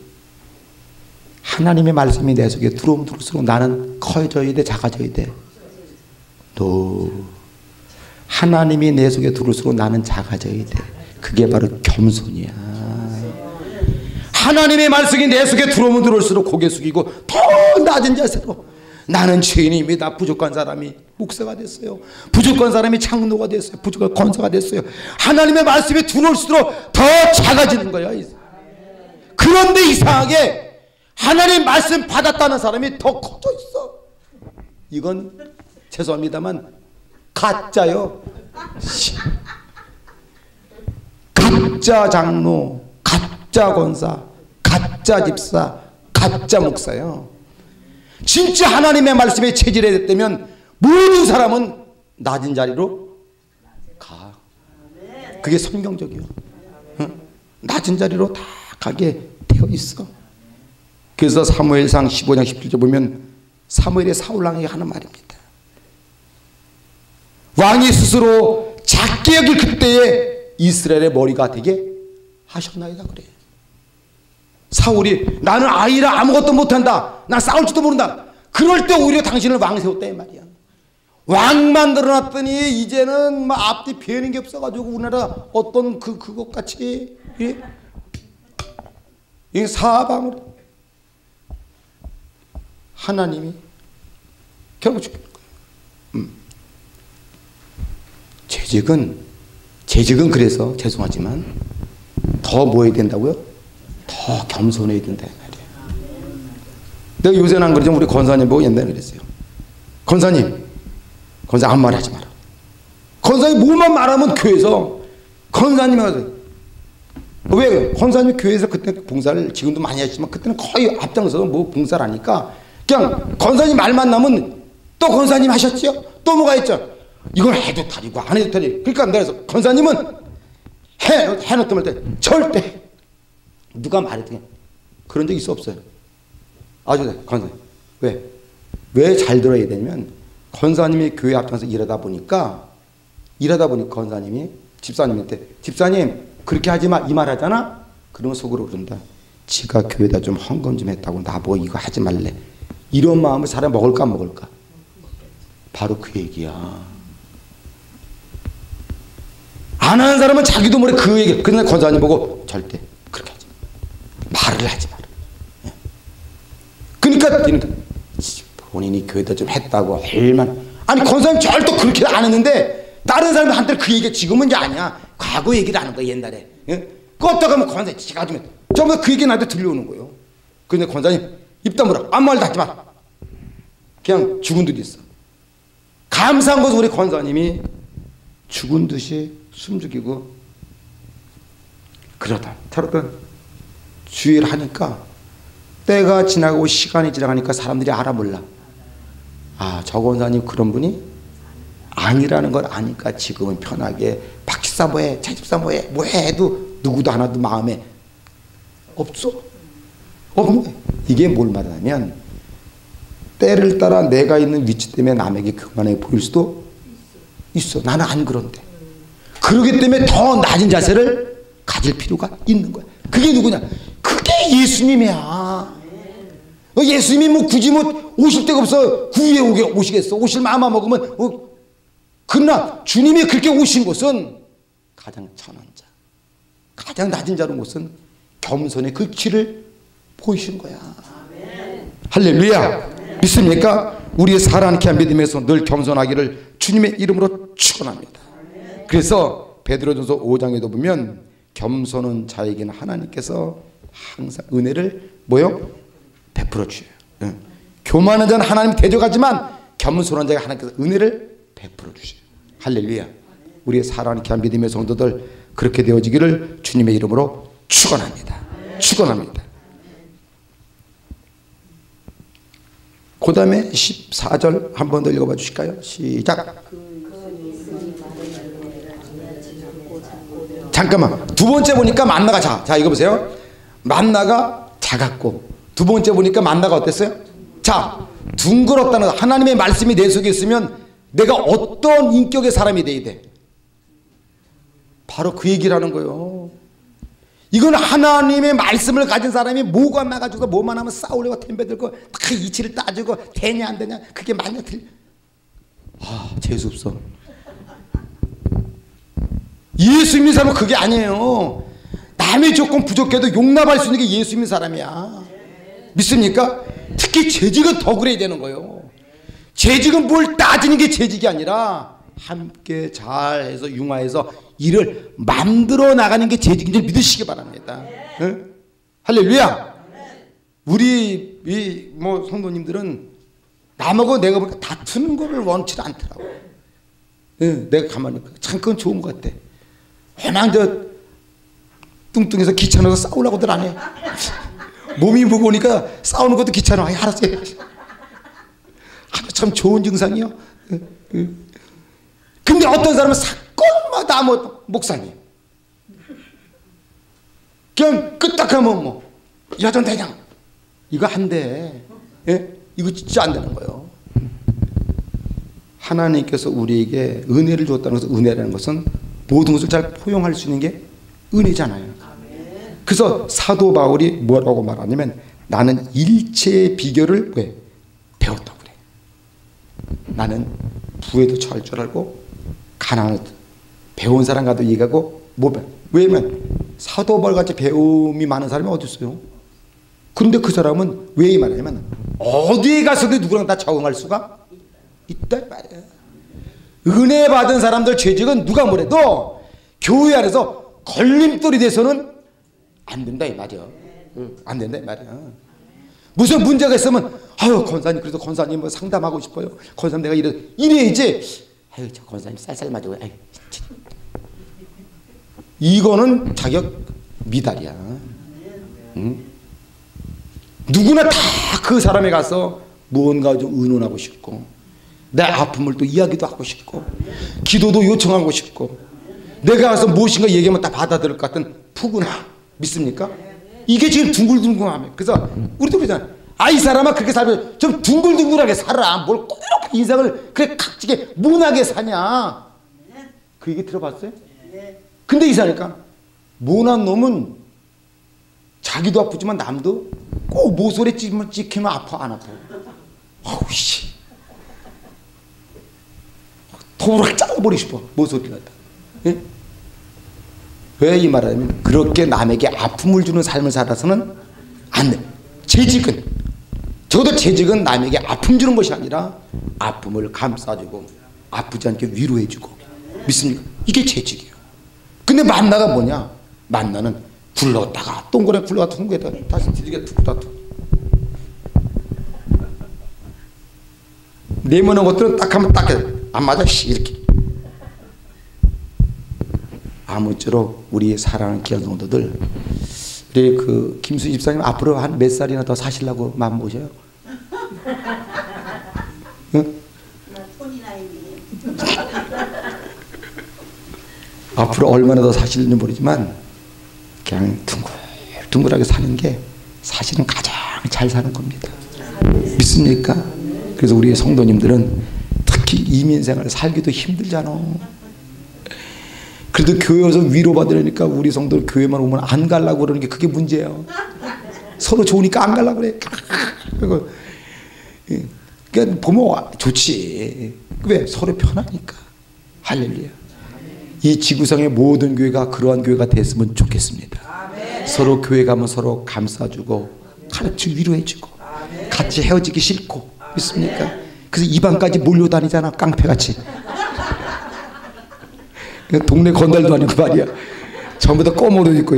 하나님의 말씀이 내 속에 들어오면 들어올수록 나는 커져야 돼 작아져야 돼 또 하나님이 내 속에 들어올수록 나는 작아져야 돼 그게 바로 겸손이야 하나님의 말씀이 내 속에 들어오면 들어올수록 고개 숙이고 더 낮은 자세로 나는 죄인입니다. 부족한 사람이 목사가 됐어요. 부족한 사람이 장로가 됐어요. 부족한 권사가 됐어요. 하나님의 말씀이 들어올수록 더 작아지는 거야. 그런데 이상하게 하나님 말씀 받았다는 사람이 더 커져 있어. 이건 죄송합니다만 가짜요. 가짜 장로, 가짜 권사, 가짜 집사, 가짜 목사요. 진짜 하나님의 말씀에 체질에 됐다면 모든 사람은 낮은 자리로 가. 그게 성경적이요. 낮은 자리로 다 가게 되어 있어. 그래서 사무엘상 15장 17절 보면 사무엘의 사울왕이 하는 말입니다. 왕이 스스로 작게 여길 그때에 이스라엘의 머리가 되게 하셨나이다 그래. 사울이 나는 아이라 아무것도 못한다. 나 싸울 지도 모른다. 그럴 때 오히려 당신을 왕 세웠다 이 말이야. 왕만 늘어났더니 이제는 막 앞뒤 배는 게 없어가지고 우리나라 어떤 그 그것 같이 예? 이 사방으로 하나님이 결국 죽이는 거예요. 음. 재직은 재직은 그래서 죄송하지만 더 뭐 해야 된다고요? 더 겸손해야 된다 말이에요. 내가 요새는 안 그러지만 우리 권사님 보고 옛날에 그랬어요. 권사님, 권사 아무 말 하지 마라. 권사님 뭐만 말하면 교회에서 권사님 하세요. 왜? 권사님이 교회에서 그때 봉사를 지금도 많이 하시지만 그때는 거의 앞장서서 뭐 봉사를 하니까 그냥 권사님 말만 나면 또 권사님 하셨죠? 또 뭐가 있죠? 이건 해도 탈이고 안 해도 탈이. 그러니까 내가 권사님은 해 해놓던 때 절대 누가 말했든 그런 적 있어 없어요. 아주 네, 권사님 왜? 왜 잘 들어야 되냐면 권사님이 교회 앞에서 일하다 보니까 일하다 보니 권사님이 집사님한테 집사님 그렇게 하지 마 이 말 하잖아. 그러면 속으로 그런다. 지가 교회다 좀 헌금 좀 했다고 나보고 이거 하지 말래. 이런 마음을 사람 먹을까 안 먹을까? 바로 그 얘기야. 안 하는 사람은 자기도 모르게 그 얘기. 그날 권사님 보고 절대 그렇게 하지 마. 말을 하지 마라. 예. 그러니까 본인이 교회다 좀 했다고 얼마나 아니 권사님 절대 그렇게 안 했는데 다른 사람한테 그 얘기 지금은 이제 아니야. 과거 얘기를 하는 거야 옛날에. 예? 껐다가 뭐 권사님 지가 좀 전부 그 얘기 나한테 들려오는 거예요. 근데 권사님 입 다물어 아무 말도 하지 마라. 그냥 죽은 듯이 있어. 감사한 것은 우리 권사님이 죽은 듯이 숨죽이고 그러다 저러던 주의를 하니까 때가 지나고 시간이 지나가니까 사람들이 알아 몰라. 아, 저 권사님 그런 분이 아니라는 걸 아니까 지금은 편하게 박집사 뭐해, 차집사 뭐해, 뭐해 해도 누구도 하나도 마음에 없어. 없네. 이게 뭘 말하냐면 때를 따라 내가 있는 위치 때문에 남에게 교만해 보일 수도 있어. 나는 안 그런데. 그러기 때문에 더 낮은 자세를 가질 필요가 있는 거야. 그게 누구냐? 그게 예수님이야. 어, 예수님이 뭐 굳이 뭐 오실 데가 없어 구에 오게 오시겠어. 오실 마음만 먹으면 어. 그러나 주님이 그렇게 오신 곳은 가장 천한 자, 가장 낮은 자로 곳은 겸손의 그 길을 보이신 거야. 할렐루야. 믿습니까? 우리의 살아남게 믿음에서 늘 겸손하기를 주님의 이름으로 축원합니다. 그래서 베드로전서 5장에도 보면 겸손은 자에게는 하나님께서 항상 은혜를 뭐요? 베풀어 주셔요. 응. 교만한 자는 하나님 대적하지만 겸손한 자가 하나님께서 은혜를 베풀어 주셔요. 할렐루야. 우리의 살아남게 믿음의 성도들 그렇게 되어지기를 주님의 이름으로 축원합니다. 축원합니다. 그 다음에 14절 한 번 더 읽어봐 주실까요? 시작. 잠깐만. 두 번째 보니까 만나가 자. 자, 이거 보세요. 만나가 작았고, 두 번째 보니까 만나가 어땠어요? 자, 둥그렇다는 거. 하나님의 말씀이 내 속에 있으면 내가 어떤 인격의 사람이 돼야 돼? 바로 그 얘기를 하는 거예요. 이건 하나님의 말씀을 가진 사람이 뭐가 나가지고 뭐만 하면 싸우려고 템배들고 다 이치를 따지고 되냐 안 되냐 그게 많이 틀. 아 재수 없어. 예수 믿는 사람은 그게 아니에요. 남의 조건 부족해도 용납할 수 있는 게 예수 믿는 사람이야. 믿습니까? 특히 재직은 더 그래야 되는 거예요. 재직은 뭘 따지는 게 재직이 아니라 함께 잘해서 융화해서 일을 만들어 나가는 게 재직인 줄 믿으시기 바랍니다. 응? 할렐루야. 우리 이 뭐 성도님들은 남하고 내가 보니까 다투는 거를 원치 않더라고. 응, 내가 가만히 참 그건 좋은 것 같아. 워낙 저 뚱뚱해서 귀찮아서 싸우려고들 안 해. 몸이 무거우니까 싸우는 것도 귀찮아. 아이, 알았어. 참 좋은 증상이요. 근데 어떤 사람은 사건마다 뭐 목사님. 그냥 끄떡하면 뭐 여전 대장 이거 한대. 예? 이거 진짜 안 되는 거예요. 하나님께서 우리에게 은혜를 줬다는 것은 은혜라는 것은 모든 것을 잘 포용할 수 있는 게 은혜잖아요. 그래서 사도 바울이 뭐라고 말하냐면 나는 일체의 비결을 왜 배웠다고 그래. 나는 부에도 처할 줄 알고 가난을 배운 사람 가도 얘기하고 뭐 왜냐면 사도 바울 같이 배움이 많은 사람이 어디 있어요? 그런데 그 사람은 왜 말하냐면 어디에 가서도 누구랑 다 적응할 수가 있다 말이야. 은혜 받은 사람들 죄직은 누가 뭐래도 교회 안에서 걸림돌이 돼서는 안 된다 이 말이야. 안 된다 이 말이야. 무슨 문제가 있으면 아유 권사님 그래서 권사님 뭐 상담하고 싶어요. 권사님 내가 이래 이래야지. 아유 저 권사님 쌀쌀 맞고 아유 이거는 자격 미달이야. 응? 누구나 다 그 사람에 가서 무언가 좀 의논하고 싶고 내 아픔을 또 이야기도 하고 싶고 기도도 요청하고 싶고 내가 가서 무엇인가 얘기하면 다 받아들일 것 같은 푸근함 믿습니까? 이게 지금 둥글둥글함이에요. 그래서 우리도 그러잖아요. 아, 이 사람아 그렇게 살면 좀 둥글둥글하게 살아. 뭘꼭 인생을 그래 각지게 모나게 사냐. 그 얘기 들어봤어요? 근데 이사니까 모난 놈은 자기도 아프지만 남도 꼭 모서리 찌면 찍히면 아파 안 아파. 아우 씨. 도로 잘라버리고 싶어 모서리 갖다. 예? 왜이 말하냐면 그렇게 남에게 아픔을 주는 삶을 살아서는 안 돼. 재직은 적어도 재직은 남에게 아픔 주는 것이 아니라 아픔을 감싸주고 아프지 않게 위로해주고 믿습니까? 이게 재직이에요. 근데 만나가 뭐냐? 만나는 굴렀다가 동그랗게 굴러가 통구에다가 다시 뒤지게 두고 다 두고 내모는 것들은 딱 하면 딱안 맞아 이렇게 아무쪼록 우리 사랑하는 귀한 성도들 우리 그 김수 집사님 앞으로 한 몇 살이나 더 사시려고 마음 먹으셔요? 응? 앞으로 얼마나 더 사실지 모르지만 그냥 둥글둥글하게 사는 게 사실은 가장 잘 사는 겁니다. 믿습니까? 그래서 우리 성도님들은 특히 이민생활 살기도 힘들잖아. 그래도 교회 와서 위로받으려니까 우리 성도 교회만 오면 안 가려고 그러는 게 그게 문제예요. 서로 좋으니까 안 가려고 그래. 예. 그러니까 보면 좋지. 왜? 서로 편하니까. 할렐루야. 이 지구상의 모든 교회가 그러한 교회가 됐으면 좋겠습니다. 서로 교회 가면 서로 감싸주고 가르치 위로해주고 같이 헤어지기 싫고 믿습니까? 그래서 이방까지 몰려다니잖아 깡패같이. 동네 건달도 아니고 말이야. 전부 다 꼬모로 입고.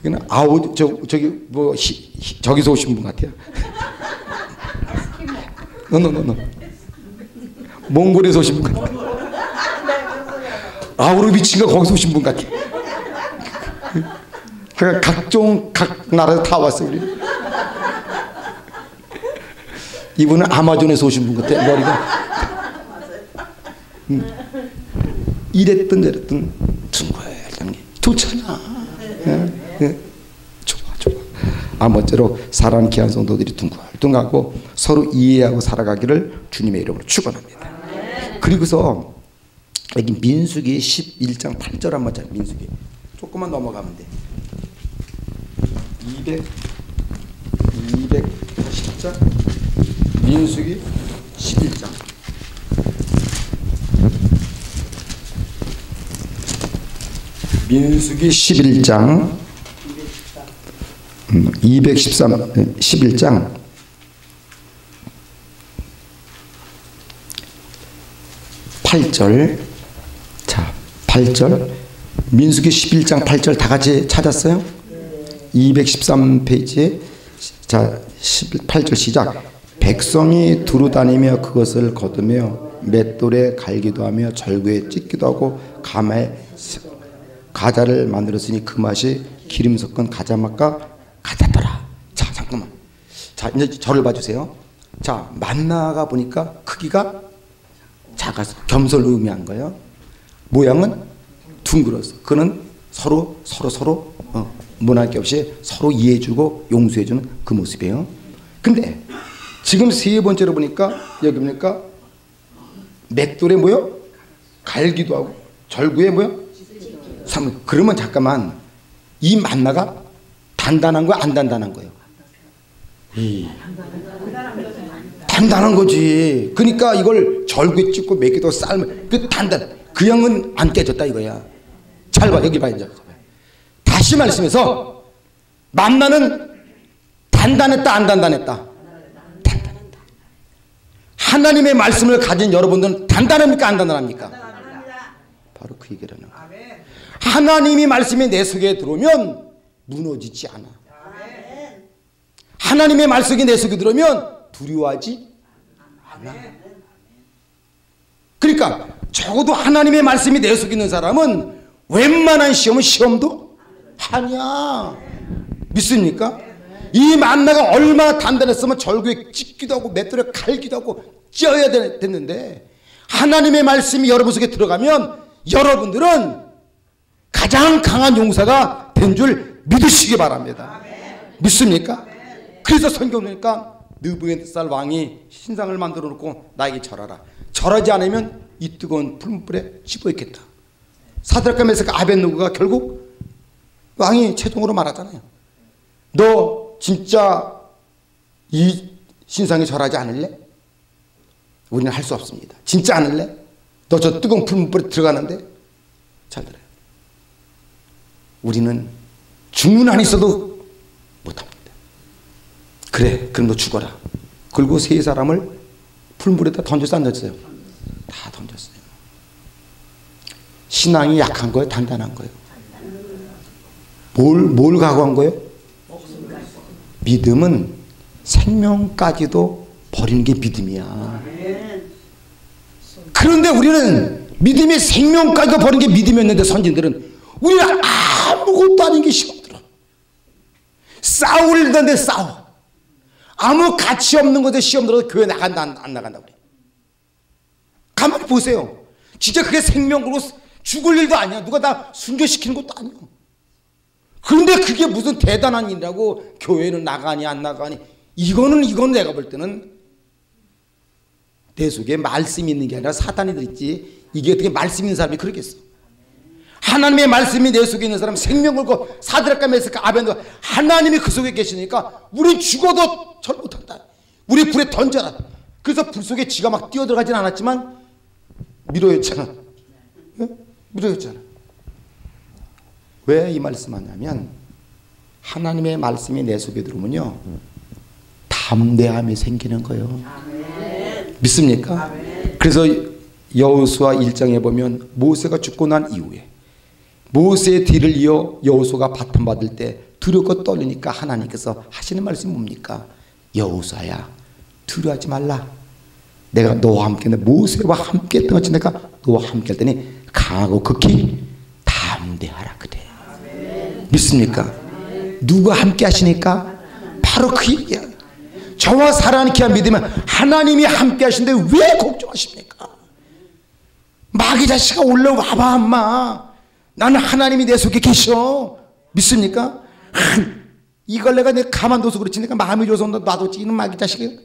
이거는 아우 저 저기 뭐 시, 시, 저기서 오신 분 같아요. 너너너너. 몽골에서 오신 분 같아. 아우르비치가 거기서 오신 분 같아. 각종 각 나라에서 다 왔어 우리. 이분은 아마존에서 오신 분 같아 머리가. 음. 저랬던 둥글던 게 좋잖아. 예? 예? 좋아 좋아. 아무쪼록 사랑하는 귀한 성도들이 둥글둥하고 서로 이해하고 살아가기를 주님의 이름으로 축원합니다. 그리고서 여기 민수기 11장 8절 한번 자 민수기 조금만 넘어가면 돼. 200 210장 민수기 11장 민수기 11장. 213 11장. 8절. 자 8절. 민수기 11장 8절 다 같이 찾았어요? 213페이지에. 자 18절 시작. 백성이 두루 다니며 그것을 거두며 맷돌에 갈기도 하며 절구에 찢기도 하고 가마에 과자를 만들었으니 그 맛이 기름 섞은 과자 맛과 같았더라. 자, 잠깐만. 자, 이제 저를 봐주세요. 자, 만나가 보니까 크기가 작아서 겸손을 의미한 거예요. 모양은 둥글었어. 그는 서로 서로 서로 어, 게 없이 서로 이해해주고 용서해주는 그 모습이에요. 근데 지금 세 번째로 보니까 여기 보니까 맷돌에 뭐요? 갈기도 하고 절구에 뭐요? 삼, 그러면 잠깐만 이 만나가 단단한 거야 안 단단한 거예요? 이. 단단한 거지. 그러니까 이걸 절구에 찍고 몇 개도 삶을 그 단단. 그 형은 안 깨졌다 이거야. 잘 봐 여기 봐 이제. 다시 말씀해서 만나는 단단했다 안 단단했다. 단단했다. 하나님의 말씀을 가진 여러분들은 단단합니까 안 단단합니까? 바로 그 얘기라는 거야. 하나님이 말씀이 내 속에 들어오면 무너지지 않아. 하나님의 말씀이 내 속에 들어오면 두려워하지 않아. 그러니까 적어도 하나님의 말씀이 내 속에 있는 사람은 웬만한 시험은 시험도 하냐. 믿습니까? 이 만나가 얼마나 단단했으면 절구에 찢기도 하고 맷돌에 갈기도 하고 쪄야 됐는데 하나님의 말씀이 여러분 속에 들어가면 여러분들은 가장 강한 용사가 된 줄 믿으시기 바랍니다. 믿습니까? 그래서 성경 보니까 느부갓네살 왕이 신상을 만들어 놓고 나에게 절하라. 절하지 않으면 이 뜨거운 풀물에 집어 있겠다. 사드락과 메삭과 아벤누고가 결국 왕이 최종으로 말하잖아요. 너 진짜 이 신상에 절하지 않을래? 우리는 할 수 없습니다. 진짜 않을래? 너 저 뜨거운 풀물에 들어가는데 잘 들어요. 우리는 죽는 한 있어도 못합니다. 그래, 그럼 너 죽어라. 그리고 세 사람을 풀물에다 던져서 안 던졌어요? 다 던졌어요. 신앙이 약한 거예요? 단단한 거예요? 뭘, 뭘 각오한 거예요? 믿음은 생명까지도 버리는 게 믿음이야. 그런데 우리는 믿음이 생명까지도 버리는 게 믿음이었는데 선진들은 우리는 아무것도 아닌 게 시험 들어. 싸울던데 싸워. 아무 가치 없는 것에 시험 들어서 교회 나간다 안, 안 나간다 그래. 가만히 보세요. 진짜 그게 생명으로 죽을 일도 아니야. 누가 다 순교시키는 것도 아니야. 그런데 그게 무슨 대단한 일이라고 교회는 나가니 안 나가니 이거는 이건 내가 볼 때는 내 속에 말씀이 있는 게 아니라 사탄이 들있지 이게 어떻게 말씀 있는 사람이 그러겠어. 하나님의 말씀이 내 속에 있는 사람 생명 걸고 사드락과 메스카 아벤도 하나님이 그 속에 계시니까 우리 죽어도 절 못한다. 우리 불에 던져라. 그래서 불 속에 지가 막 뛰어들어가진 않았지만 미로였잖아. 네? 미로였잖아. 왜 이 말씀하냐면 하나님의 말씀이 내 속에 들어오면요 담대함이 생기는 거예요. 믿습니까? 그래서 여호수아 1장에 보면 모세가 죽고 난 이후에 모세의 뒤를 이어 여호수아가 바통 받을 때 두렵고 떨리니까 하나님께서 하시는 말씀이 뭡니까? 여호수아야 두려워하지 말라. 내가 너와 함께 모세와 함께 했던 것이 내가 너와 함께 할 때니 강하고 극히 담대하라 그래. 믿습니까? 누가 함께 하시니까 바로 그 얘기야. 저와 살아남게 믿으면 하나님이 함께 하신데 왜 걱정하십니까? 마귀 자식아 올라와봐 엄마. 나는 하나님이 내 속에 계셔. 믿습니까? 이걸 내가 내가 가만둬서 그렇지. 내가 마음이 좋아서 놔뒀지 이는 마귀 자식이.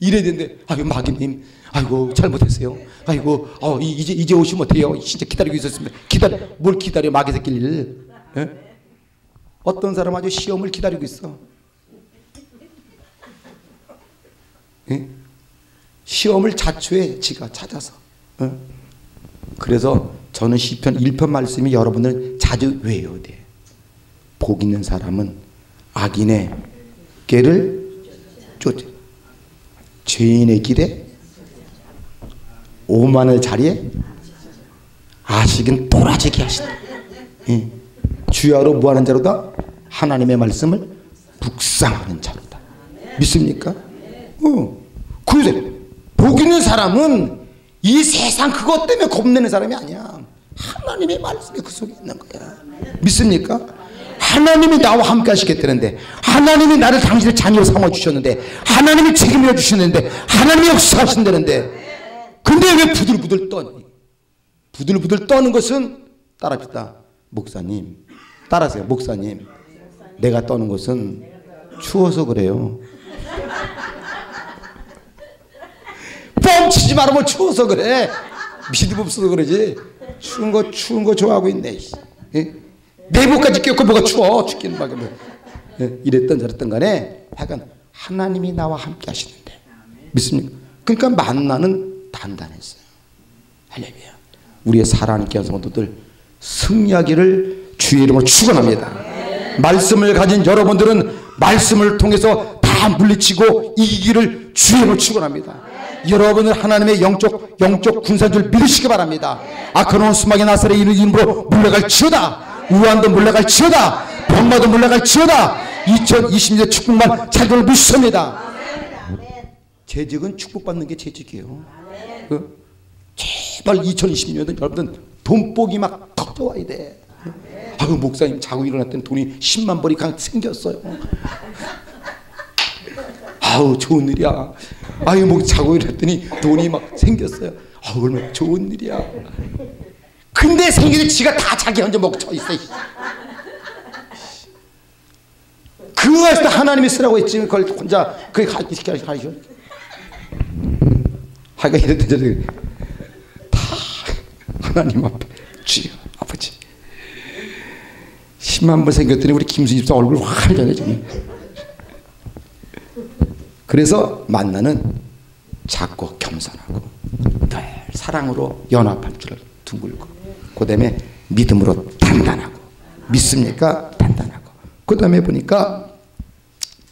이래야 되는데 아유 마귀님. 아이고 잘못했어요. 아이고 어, 이제 이제 오시면 어때요? 진짜 기다리고 있었습니다. 기다려. 뭘 기다려 마귀 새끼를. 예? 어떤 사람 아주 시험을 기다리고 있어. 예? 시험을 자초해 지가 찾아서. 예? 그래서 저는 시편 1편 말씀이 여러분들 자주 외워야 돼. 복 있는 사람은 악인의 길을 쫓아. 죄인의 길에 오만의 자리에 아식은 돌아지게 하시다. 예. 주야로 무하는 자로다 하나님의 말씀을 묵상하는 자로다. 믿습니까? 어. 그래서 복 있는 사람은 이 세상 그것 때문에 겁내는 사람이 아니야. 하나님의 말씀이 그 속에 있는 거야. 믿습니까? 하나님이 나와 함께 하시겠다는데 하나님이 나를 당신의 자녀 삼아 주셨는데 하나님이 책임져 주셨는데 하나님이 역사하신다는데 근데 왜 부들부들 떠니? 부들부들 떠는 것은 따라합시다. 목사님 따라하세요. 목사님 내가 떠는 것은 추워서 그래요. 뻥치지 말아 뭘 추워서 그래. 믿음 없어서 그러지. 추운 거 추운 거 좋아하고 있네. 예? 내복까지 꼈고 뭐가 추워 죽기는 막 예? 이랬던 저랬던 간에 하여간 하나님이 나와 함께 하시는데 믿습니까? 그러니까 만나는 단단했어요. 할렐루야. 우리의 사랑하는 성도들 승리하기를 주의 이름으로 축원합니다. 말씀을 가진 여러분들은 말씀을 통해서 다 물리치고 이기기를 주의 이름으로 축원합니다. 여러분은 하나님의 영적 영적 군사인 줄 믿으시기 바랍니다. 아크론 수막의 나사렛 이름으로 물러갈 지어다. 우한도 물러갈 지어다. 병마도 물러갈 지어다. 2020년 축복만 잘 믿습니다. 재직은 축복받는 게 재직이에요. 그 제발 2020년은 여러분들 돈복이 막 터져와야 돼. 아유 목사님 자고 일어났더니 돈이 10만 벌이 그냥 생겼어요. 아우 좋은 일이야. 아유 뭐 자고 일어났더니 돈이 막 생겼어요. 아우 얼마나 좋은 일이야. 근데 생기도 지가 다 자기 혼자 먹쳐 있어. 그거에서 하나님이 쓰라고 했지 그걸 혼자 그게 가르치게 하시오. 하여간 이랬더니 다 하나님 앞에 주여 아버지 10만 번 생겼더니 우리 김수 집사 얼굴 환장해지네 그래서 만나는 작고 겸손하고 늘 사랑으로 연합할 줄을 둥글고 그 다음에 믿음으로 단단하고 믿습니까? 단단하고. 그 다음에 보니까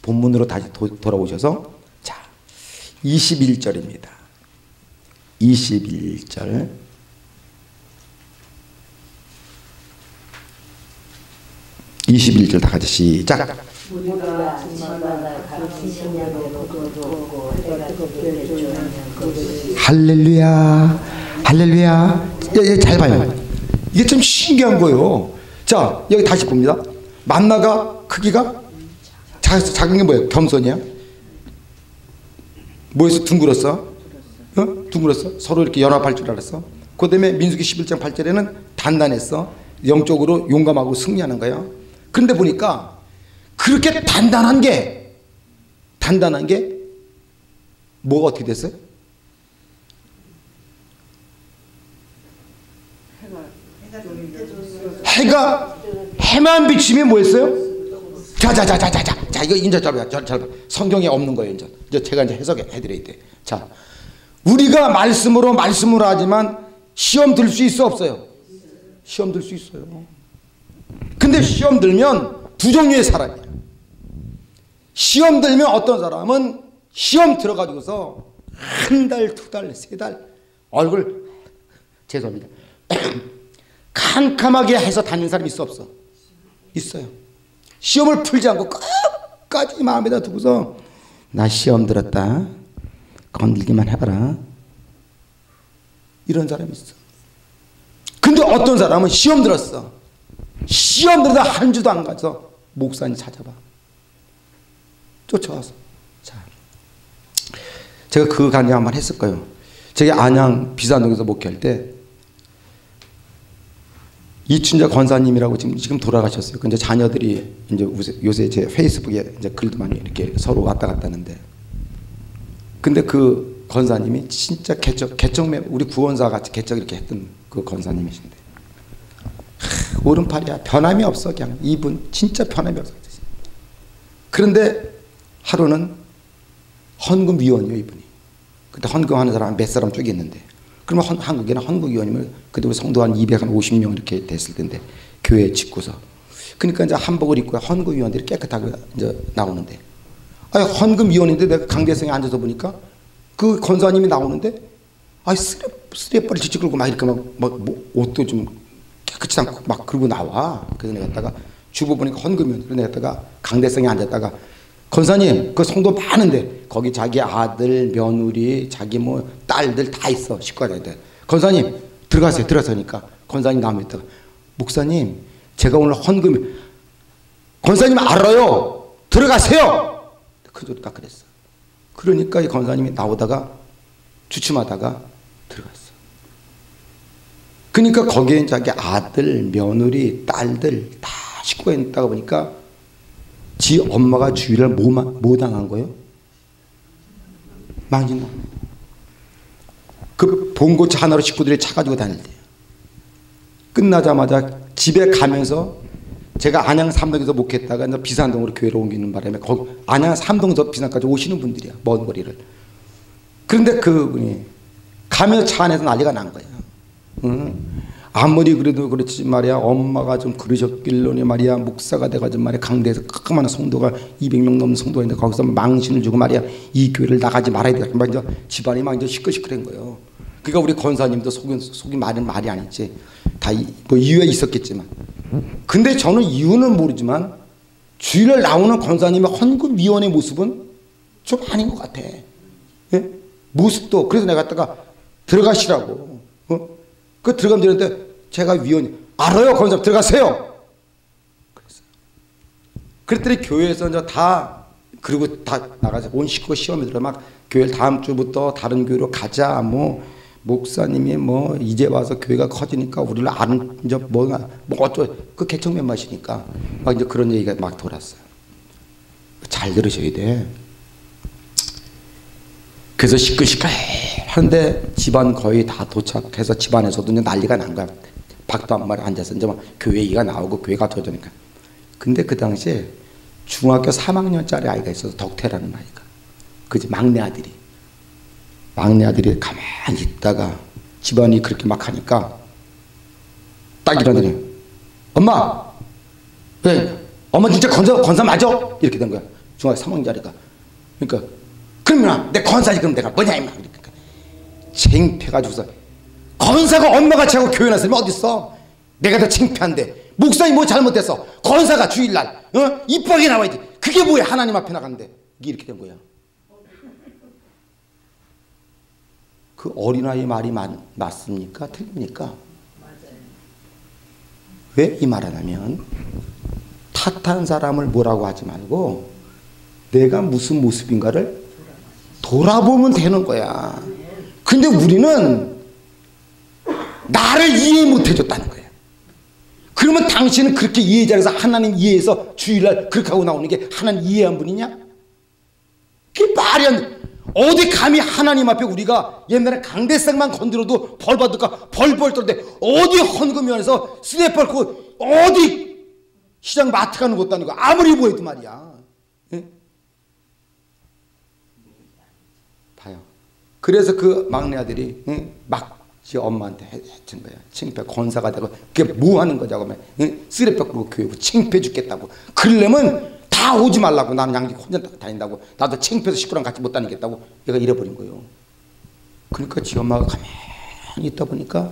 본문으로 다시 도, 돌아오셔서 자 21절입니다. 21절. (21절) 다 같이 시작
우리가
할렐루야. 할렐루야. 예, 예, 잘 봐요. 이게 좀 신기한 거예요. 자 여기 다시 봅니다. 만나가 크기가 작, 작은 게 뭐예요? 겸손이야? 뭐에서 둥글었어? 어? 둥글었어? 서로 이렇게 연합할 줄 알았어? 그 다음에 민수기 11장 8절에는 단단했어? 영적으로 용감하고 승리하는 거야? 그런데 보니까 그렇게 단단한 게 단단한 게 뭐가 어떻게 됐어요? 해가 해만 비치면 뭐였어요? 자자자자자자 자 이거 인자 잘, 잘, 잘 성경에 없는 거예요 인자 이제 제가 이제 해석해 드려야 돼. 자 우리가 말씀으로 말씀으로 하지만 시험 들 수 있어 없어요? 시험 들 수 있어요. 근데 시험 들면 두 종류의 사람이에요. 시험 들면 어떤 사람은 시험 들어가지고서 한 달, 두 달, 세 달 얼굴 죄송합니다. 캄캄하게 해서 다니는 사람이 있어 없어? 있어요. 시험을 풀지 않고 끝까지 마음에다 두고서 나 시험 들었다. 건들기만 해봐라. 이런 사람이 있어. 근데 어떤 사람은 시험 들었어. 시험 들어다 한 주도 안 가서 목사님 찾아봐. 쫓아와서. 자. 제가 그 강의 한번 했을 거예요. 제가 안양 비산동에서 목회할 때 이춘자 권사님이라고 지금 지금 돌아가셨어요. 근데 자녀들이 이제 요새 제 페이스북에 이제 글도 많이 이렇게 서로 왔다 갔다 하는데 근데 그 권사님이 진짜 개척 개척매 우리 구원사 같이 개척 이렇게 했던 그 권사님이신데 하, 오른팔이야 변함이 없어 그냥 이분 진짜 변함이 없어 그런데 하루는 헌금위원이요 이분이. 그때 헌금하는 사람 몇 사람 쭉 있는데. 그러면 헌, 한국에는 헌금위원이면 그때 성도 한 250명 이렇게 됐을 텐데 교회 짓고서. 그러니까 이제 한복을 입고 헌금위원들이 깨끗하게 이제 나오는데. 아니 헌금위원인데 내가 강대성에 앉아서 보니까 그 권사님이 나오는데 아 쓰레 쓰레빠를 지지 끌고 막 이렇게 막, 막 뭐, 옷도 좀 깨끗이 않고 막 그러고 나와. 그래서 내가 갔다가 주부 보니까 헌금위원 그래서 내가 갔다가 강대성에 앉았다가 권사님 그 성도 많은데 거기 자기 아들 며느리 자기 뭐 딸들 다 있어. 식구들 권사님 들어가세요. 들어서니까. 권사님 나무 있다가 목사님 제가 오늘 헌금 권사님 알아요. 들어가세요. 그 소리가 그랬어. 그러니까 이 권사님이 나오다가 주춤하다가 들어갔어. 그러니까 거기에 자기 아들 며느리 딸들 다 식구가 있다가 보니까 지 엄마가 주의를 뭐, 뭐 당한 거예요? 망신 그 봉고차 하나로 식구들이 차 가지고 다닐 때 끝나자마자 집에 가면서 제가 안양 삼동에서 목했다가 비산동으로 교회로 옮기는 바람에 거기 안양 삼동에서 비산까지 오시는 분들이야 먼 거리를 그런데 그분이 가면서 차 안에서 난리가 난 거야 응? 아무리 그래도 그렇지 말이야 엄마가 좀 그러셨길로니 말이야 목사가 돼가지고 말이야 강대에서 끄끄만 성도가 200명 넘는 성도가 있는데 거기서 망신을 주고 말이야 이 교회를 나가지 말아야 돼. 막 이제 집안이 막 이제 시끌시끌한 거예요. 그러니까 우리 권사님도 속이 속이 말은 말이 아니지. 다 뭐 이유가 있었겠지만. 근데 저는 이유는 모르지만 주일날 나오는 권사님의 헌금위원의 모습은 좀 아닌 것 같아. 예? 모습도 그래서 내가 갔다가 들어가시라고. 어? 그 들어가면 되는데 제가 위원이 알아요. 권사 들어가세요. 그랬더니 교회에서 이제 다 그리고 다 나가서 온 식구 시험에 들어 막 교회 다음 주부터 다른 교회로 가자 뭐 목사님이 뭐 이제 와서 교회가 커지니까 우리를 아는 이제 뭐가 뭐 어쩌 그 개척 멤버시니까 막 이제 그런 얘기가 막 돌았어요. 잘 들으셔야 돼. 그래서 시끌시끌 하는데 집안 거의 다 도착해서 집안에서도 이제 난리가 난 거야. 박도 한 마리 앉아서 이제 막 교회 얘기가 나오고 교회가 터지니까. 근데 그 당시에 중학교 3학년짜리 아이가 있어서 덕태라는 아이가. 그지 막내 아들이. 막내 아들이 가만히 있다가 집안이 그렇게 막 하니까 딱 일어나더니 엄마 왜 엄마 진짜 건사 건사 맞아 이렇게 된 거야 중학교 3학년짜리가 그러니까 그러면 내 건사지 그럼 내가 뭐냐 임마 그러니까 창피해가지고서 건사가 엄마같이 하고 교회 나서면 어딨어? 내가 더 창피한데. 목사님 뭐 잘못했어? 건사가 주일날 어? 이쁘게 나와야지. 그게 뭐야? 하나님 앞에 나갔는데. 이게 이렇게 된 거야. 그 어린아이 말이 맞, 맞습니까? 틀립니까? 왜 이 말을 하면? 탓한 사람을 뭐라고 하지 말고 내가 무슨 모습인가를 돌아보면 되는 거야. 근데 우리는 나를 이해 못 해줬다는 거야. 그러면 당신은 그렇게 이해 잘해서 하나님 이해해서 주일날 그렇게 하고 나오는 게 하나님 이해한 분이냐? 그게 말이 안 돼. 어디 감히 하나님 앞에 우리가 옛날에 강대상만 건드려도 벌 받을까 벌벌 떨는데 어디 헌금위원회에서 쓰레 밟고 어디 시장 마트 가는 것도 아니고 아무리 뭐해도 말이야. 예? 봐요. 그래서 그 막내 아들이 응? 막지 엄마한테 해친 거야. 창피해 권사가 되고 그게 뭐 하는 거냐고 하면 응? 쓰레 밟고 교회고 창피해 죽겠다고. 그러려면 다 오지 말라고 나는 양지 혼자 다닌다고 나도 창피해서 식구랑 같이 못 다니겠다고 얘가 잃어버린 거예요. 그러니까 지 엄마가 가만히 있다 보니까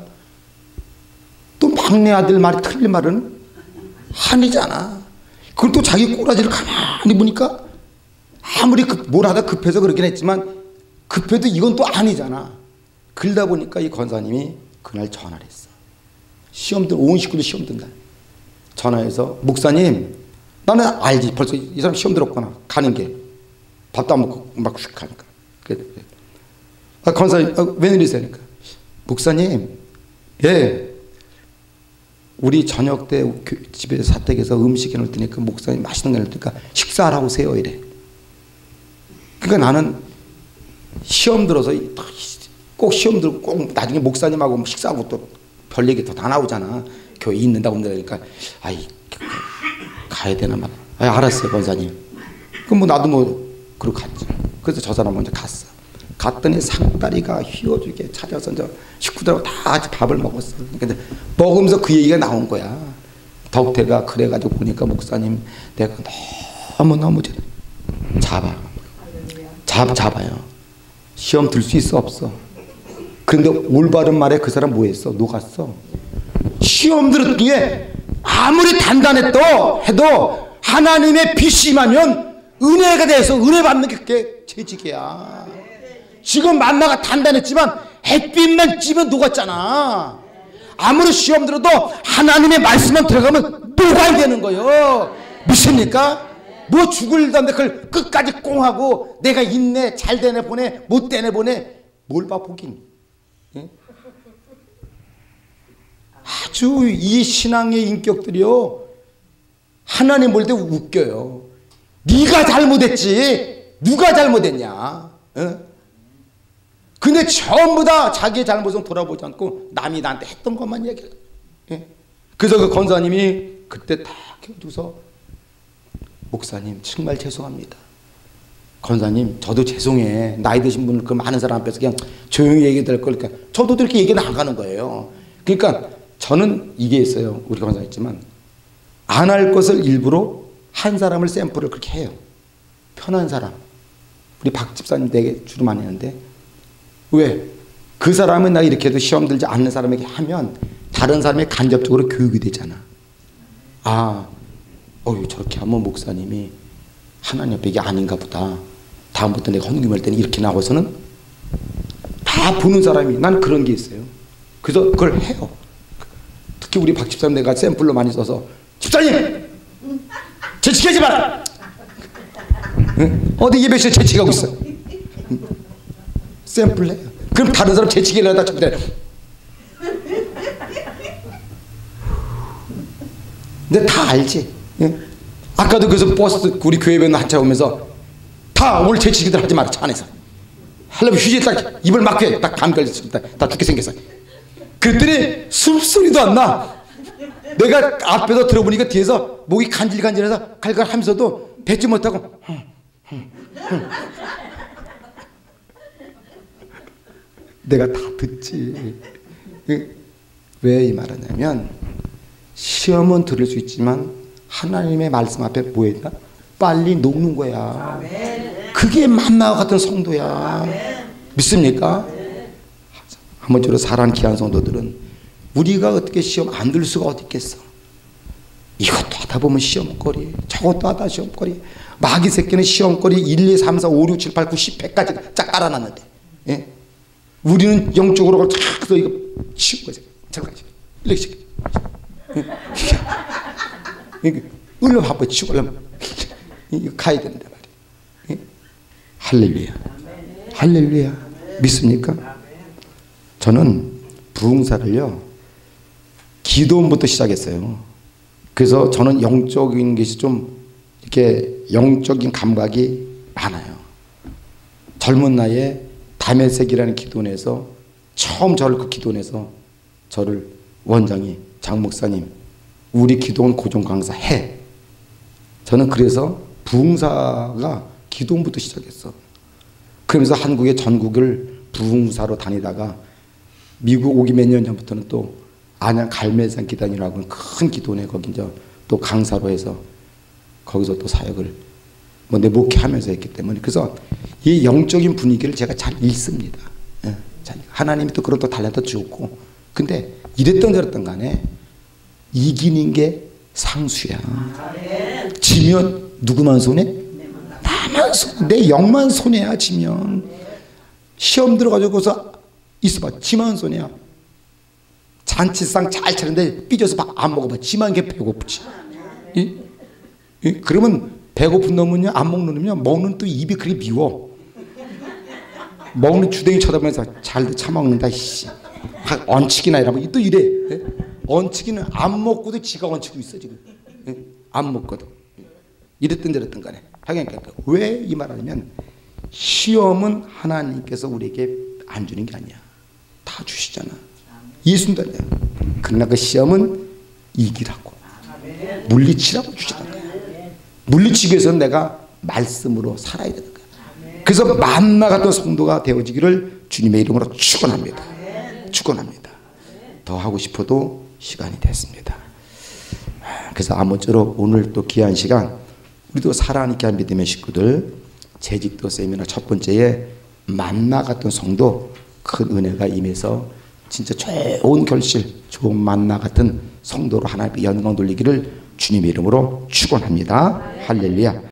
또 막내 아들 말이 틀린 말은 아니잖아. 그걸 또 자기 꼬라지를 가만히 보니까 아무리 급, 뭘 하다 급해서 그러긴 했지만 급해도 이건 또 아니잖아. 그러다 보니까 이 권사님이 그날 전화를 했어. 시험 든, 온 식구도 시험 든다. 전화해서 목사님 나는 알지. 벌써 이 사람 시험 들었구나. 가는 게. 밥도 안 먹고 막휙 가니까. 그래. 아, 권사님, 아, 웬일이세요? 그러니까. 목사님, 예. 우리 저녁 때 집에 사택에서 음식 해놓을 테니까 목사님 맛있는 거 해놓을 테니까 식사하라고 오세요. 이래. 그러니까 나는 시험 들어서 꼭 시험 들고 꼭 나중에 목사님하고 식사하고 또 별 얘기 더다 나오잖아. 교회 있는다고 그러니까 아이 가야 되나 말. 아, 알았어요, 권사님. 그럼 뭐 나도 뭐 그러고 갔죠. 그래서 저 사람 먼저 갔어. 갔더니 상다리가 휘어주게 찾아서 이제 식구들하고 다 밥을 먹었어. 근데 먹으면서 그 얘기가 나온 거야. 덕태가 그래가지고 보니까 목사님 내가 너무 너무 잡아. 잡 잡아요. 시험 들 수 있어 없어. 그런데 올바른 말에 그 사람 뭐 했어? 녹았어. 시험 들었기에 아무리 단단했도 해도 하나님의 빛이 임하면 은혜가 돼서 은혜 받는 게 그게 재직이야. 지금 만나가 단단했지만 햇빛만 찌면 녹았잖아. 아무리 시험 들어도 하나님의 말씀만 들어가면 녹아야 되는 거예요. 믿습니까? 뭐 죽을 던데 그걸 끝까지 꽁하고 내가 있네 잘 되네 보내 못 되네 보내. 뭘봐 보긴. 예? 아주 이 신앙의 인격들이요. 하나님 볼 때 웃겨요. 네가 잘못했지. 누가 잘못했냐? 예? 근데 전부 다 자기의 잘못은 돌아보지 않고 남이 나한테 했던 것만 얘기해. 예? 그래서 그 권사님이 그때 딱 해주서 목사님 정말 죄송합니다. 권사님 저도 죄송해. 나이 드신 분을 그 많은 사람 앞에서 그냥 조용히 얘기 될 거니까 저도 이렇게 얘기 나가는 거예요. 그러니까 저는 이게 있어요. 우리 권사 있지만 안 할 것을 일부러 한 사람을 샘플을 그렇게 해요. 편한 사람. 우리 박 집사님 되게 주로 많이 하는데 왜? 그 사람은 나 이렇게 해도 시험 들지 않는 사람에게 하면 다른 사람이 간접적으로 교육이 되잖아. 아, 어유 저렇게 하면 목사님이 하나님 앞에 이게 아닌가 보다. 다음부터 내가 헌금 할 때는 이렇게 나와서는 다 보는 사람이 난 그런 게 있어요. 그래서 그걸 해요. 특히 우리 박 집사님 내가 샘플로 많이 써서 집사님 재치하지 마라. 응? 어디 예배실에 재치하고 있어. 응? 샘플 해. 그럼 다른 사람 재치게 하려다 전부 다 근데 다 알지. 응? 아까도 그래서 버스 우리 교회변 한차 오면서 다 오늘 재치기들 하지 마라 차 안에서. 하려면 휴지 딱 입을 막고 해. 딱 감기 걸렸어. 딱, 다 죽게 생겼어. 그랬더니 숨소리도 안 나. 내가 앞에서 들어보니까 뒤에서 목이 간질간질해서 갈갈 하면서도 뱉지 못하고 내가 다 듣지. 왜 이 말하냐면 시험은 들을 수 있지만 하나님의 말씀 앞에 뭐했나? 빨리 녹는 거야. 그게 만나와 같은 성도야. 믿습니까? 아무쪼록 사랑 귀한 성도들은 우리가 어떻게 시험 안 들 수가 어디 있겠어. 이것도 하다 보면 시험거리, 저것도 하다 시험거리. 마귀 새끼는 시험거리 1, 2, 3, 4, 5, 6, 7, 8, 9, 10, 100까지 쫙 깔아놨는데. 예? 우리는 영적으로 쫙 이거 치운 거지. 잠깐만. 이렇게 얼른 바빠 이거 가야 된다 말이야. 예? 할렐루야. 할렐루야. 믿습니까? 저는 부흥사를요 기도원부터 시작했어요. 그래서 저는 영적인 것이 좀 이렇게 영적인 감각이 많아요. 젊은 나이에 담에색이라는 기도원에서 처음 저를 그 기도원에서 저를 원장이 장 목사님 우리 기도원 고정 강사 해. 저는 그래서 부흥사가 기도원부터 시작했어. 그러면서 한국의 전국을 부흥사로 다니다가 미국 오기 몇 년 전부터는 또 안양 갈매산 기단이라고 큰 기도원에 거기 이제 또 강사로 해서 거기서 또 사역을 뭐 내 목회하면서 했기 때문에 그래서 이 영적인 분위기를 제가 잘 읽습니다. 예, 잘 하나님이 또 그런 또 달라도 주었고 근데 이랬던 저랬던 간에 이기는 게 상수야. 지면 누구만 손해? 나만 손, 내 영만 손해야 지면. 시험 들어가지고서 있어봐. 지만 손해야. 잔치상 잘 차렸는데 삐져서 밥 안 먹어봐. 지만 게 배고프지. 이? 이? 그러면 배고픈 놈은요, 안 먹는 놈은요, 먹는 또 입이 그리 미워. 먹는 주댕이 쳐다보면서 잘 참먹는다, 씨. 언치기나 이러면 또 이래. 예? 언치기는 안 먹고도 지가 언치고 있어, 지금. 예? 안 먹거든. 이랬든 저랬든 간에. 하긴 왜이 말하냐면, 시험은 하나님께서 우리에게 안 주는 게 아니야. 다 주시잖아. 예수님도 아니야. 그러나 그 시험은 이기라고. 물리치라고 주시는 거야. 물리치기 위해서는 내가 말씀으로 살아야 되는 거야. 그래서 만나 같은 성도가 되어지기를 주님의 이름으로 축원합니다. 축원합니다. 더 하고 싶어도 시간이 됐습니다. 그래서 아무쪼록 오늘 또 귀한 시간 우리도 귀한 믿음의 식구들 재직도 세미나 첫 번째에 만나 같은 성도 큰 은혜가 임해서 진짜 좋은 결실, 좋은 만나 같은 성도로 하나님의 영광 돌리기를 주님의 이름으로 축원합니다. 할렐루야.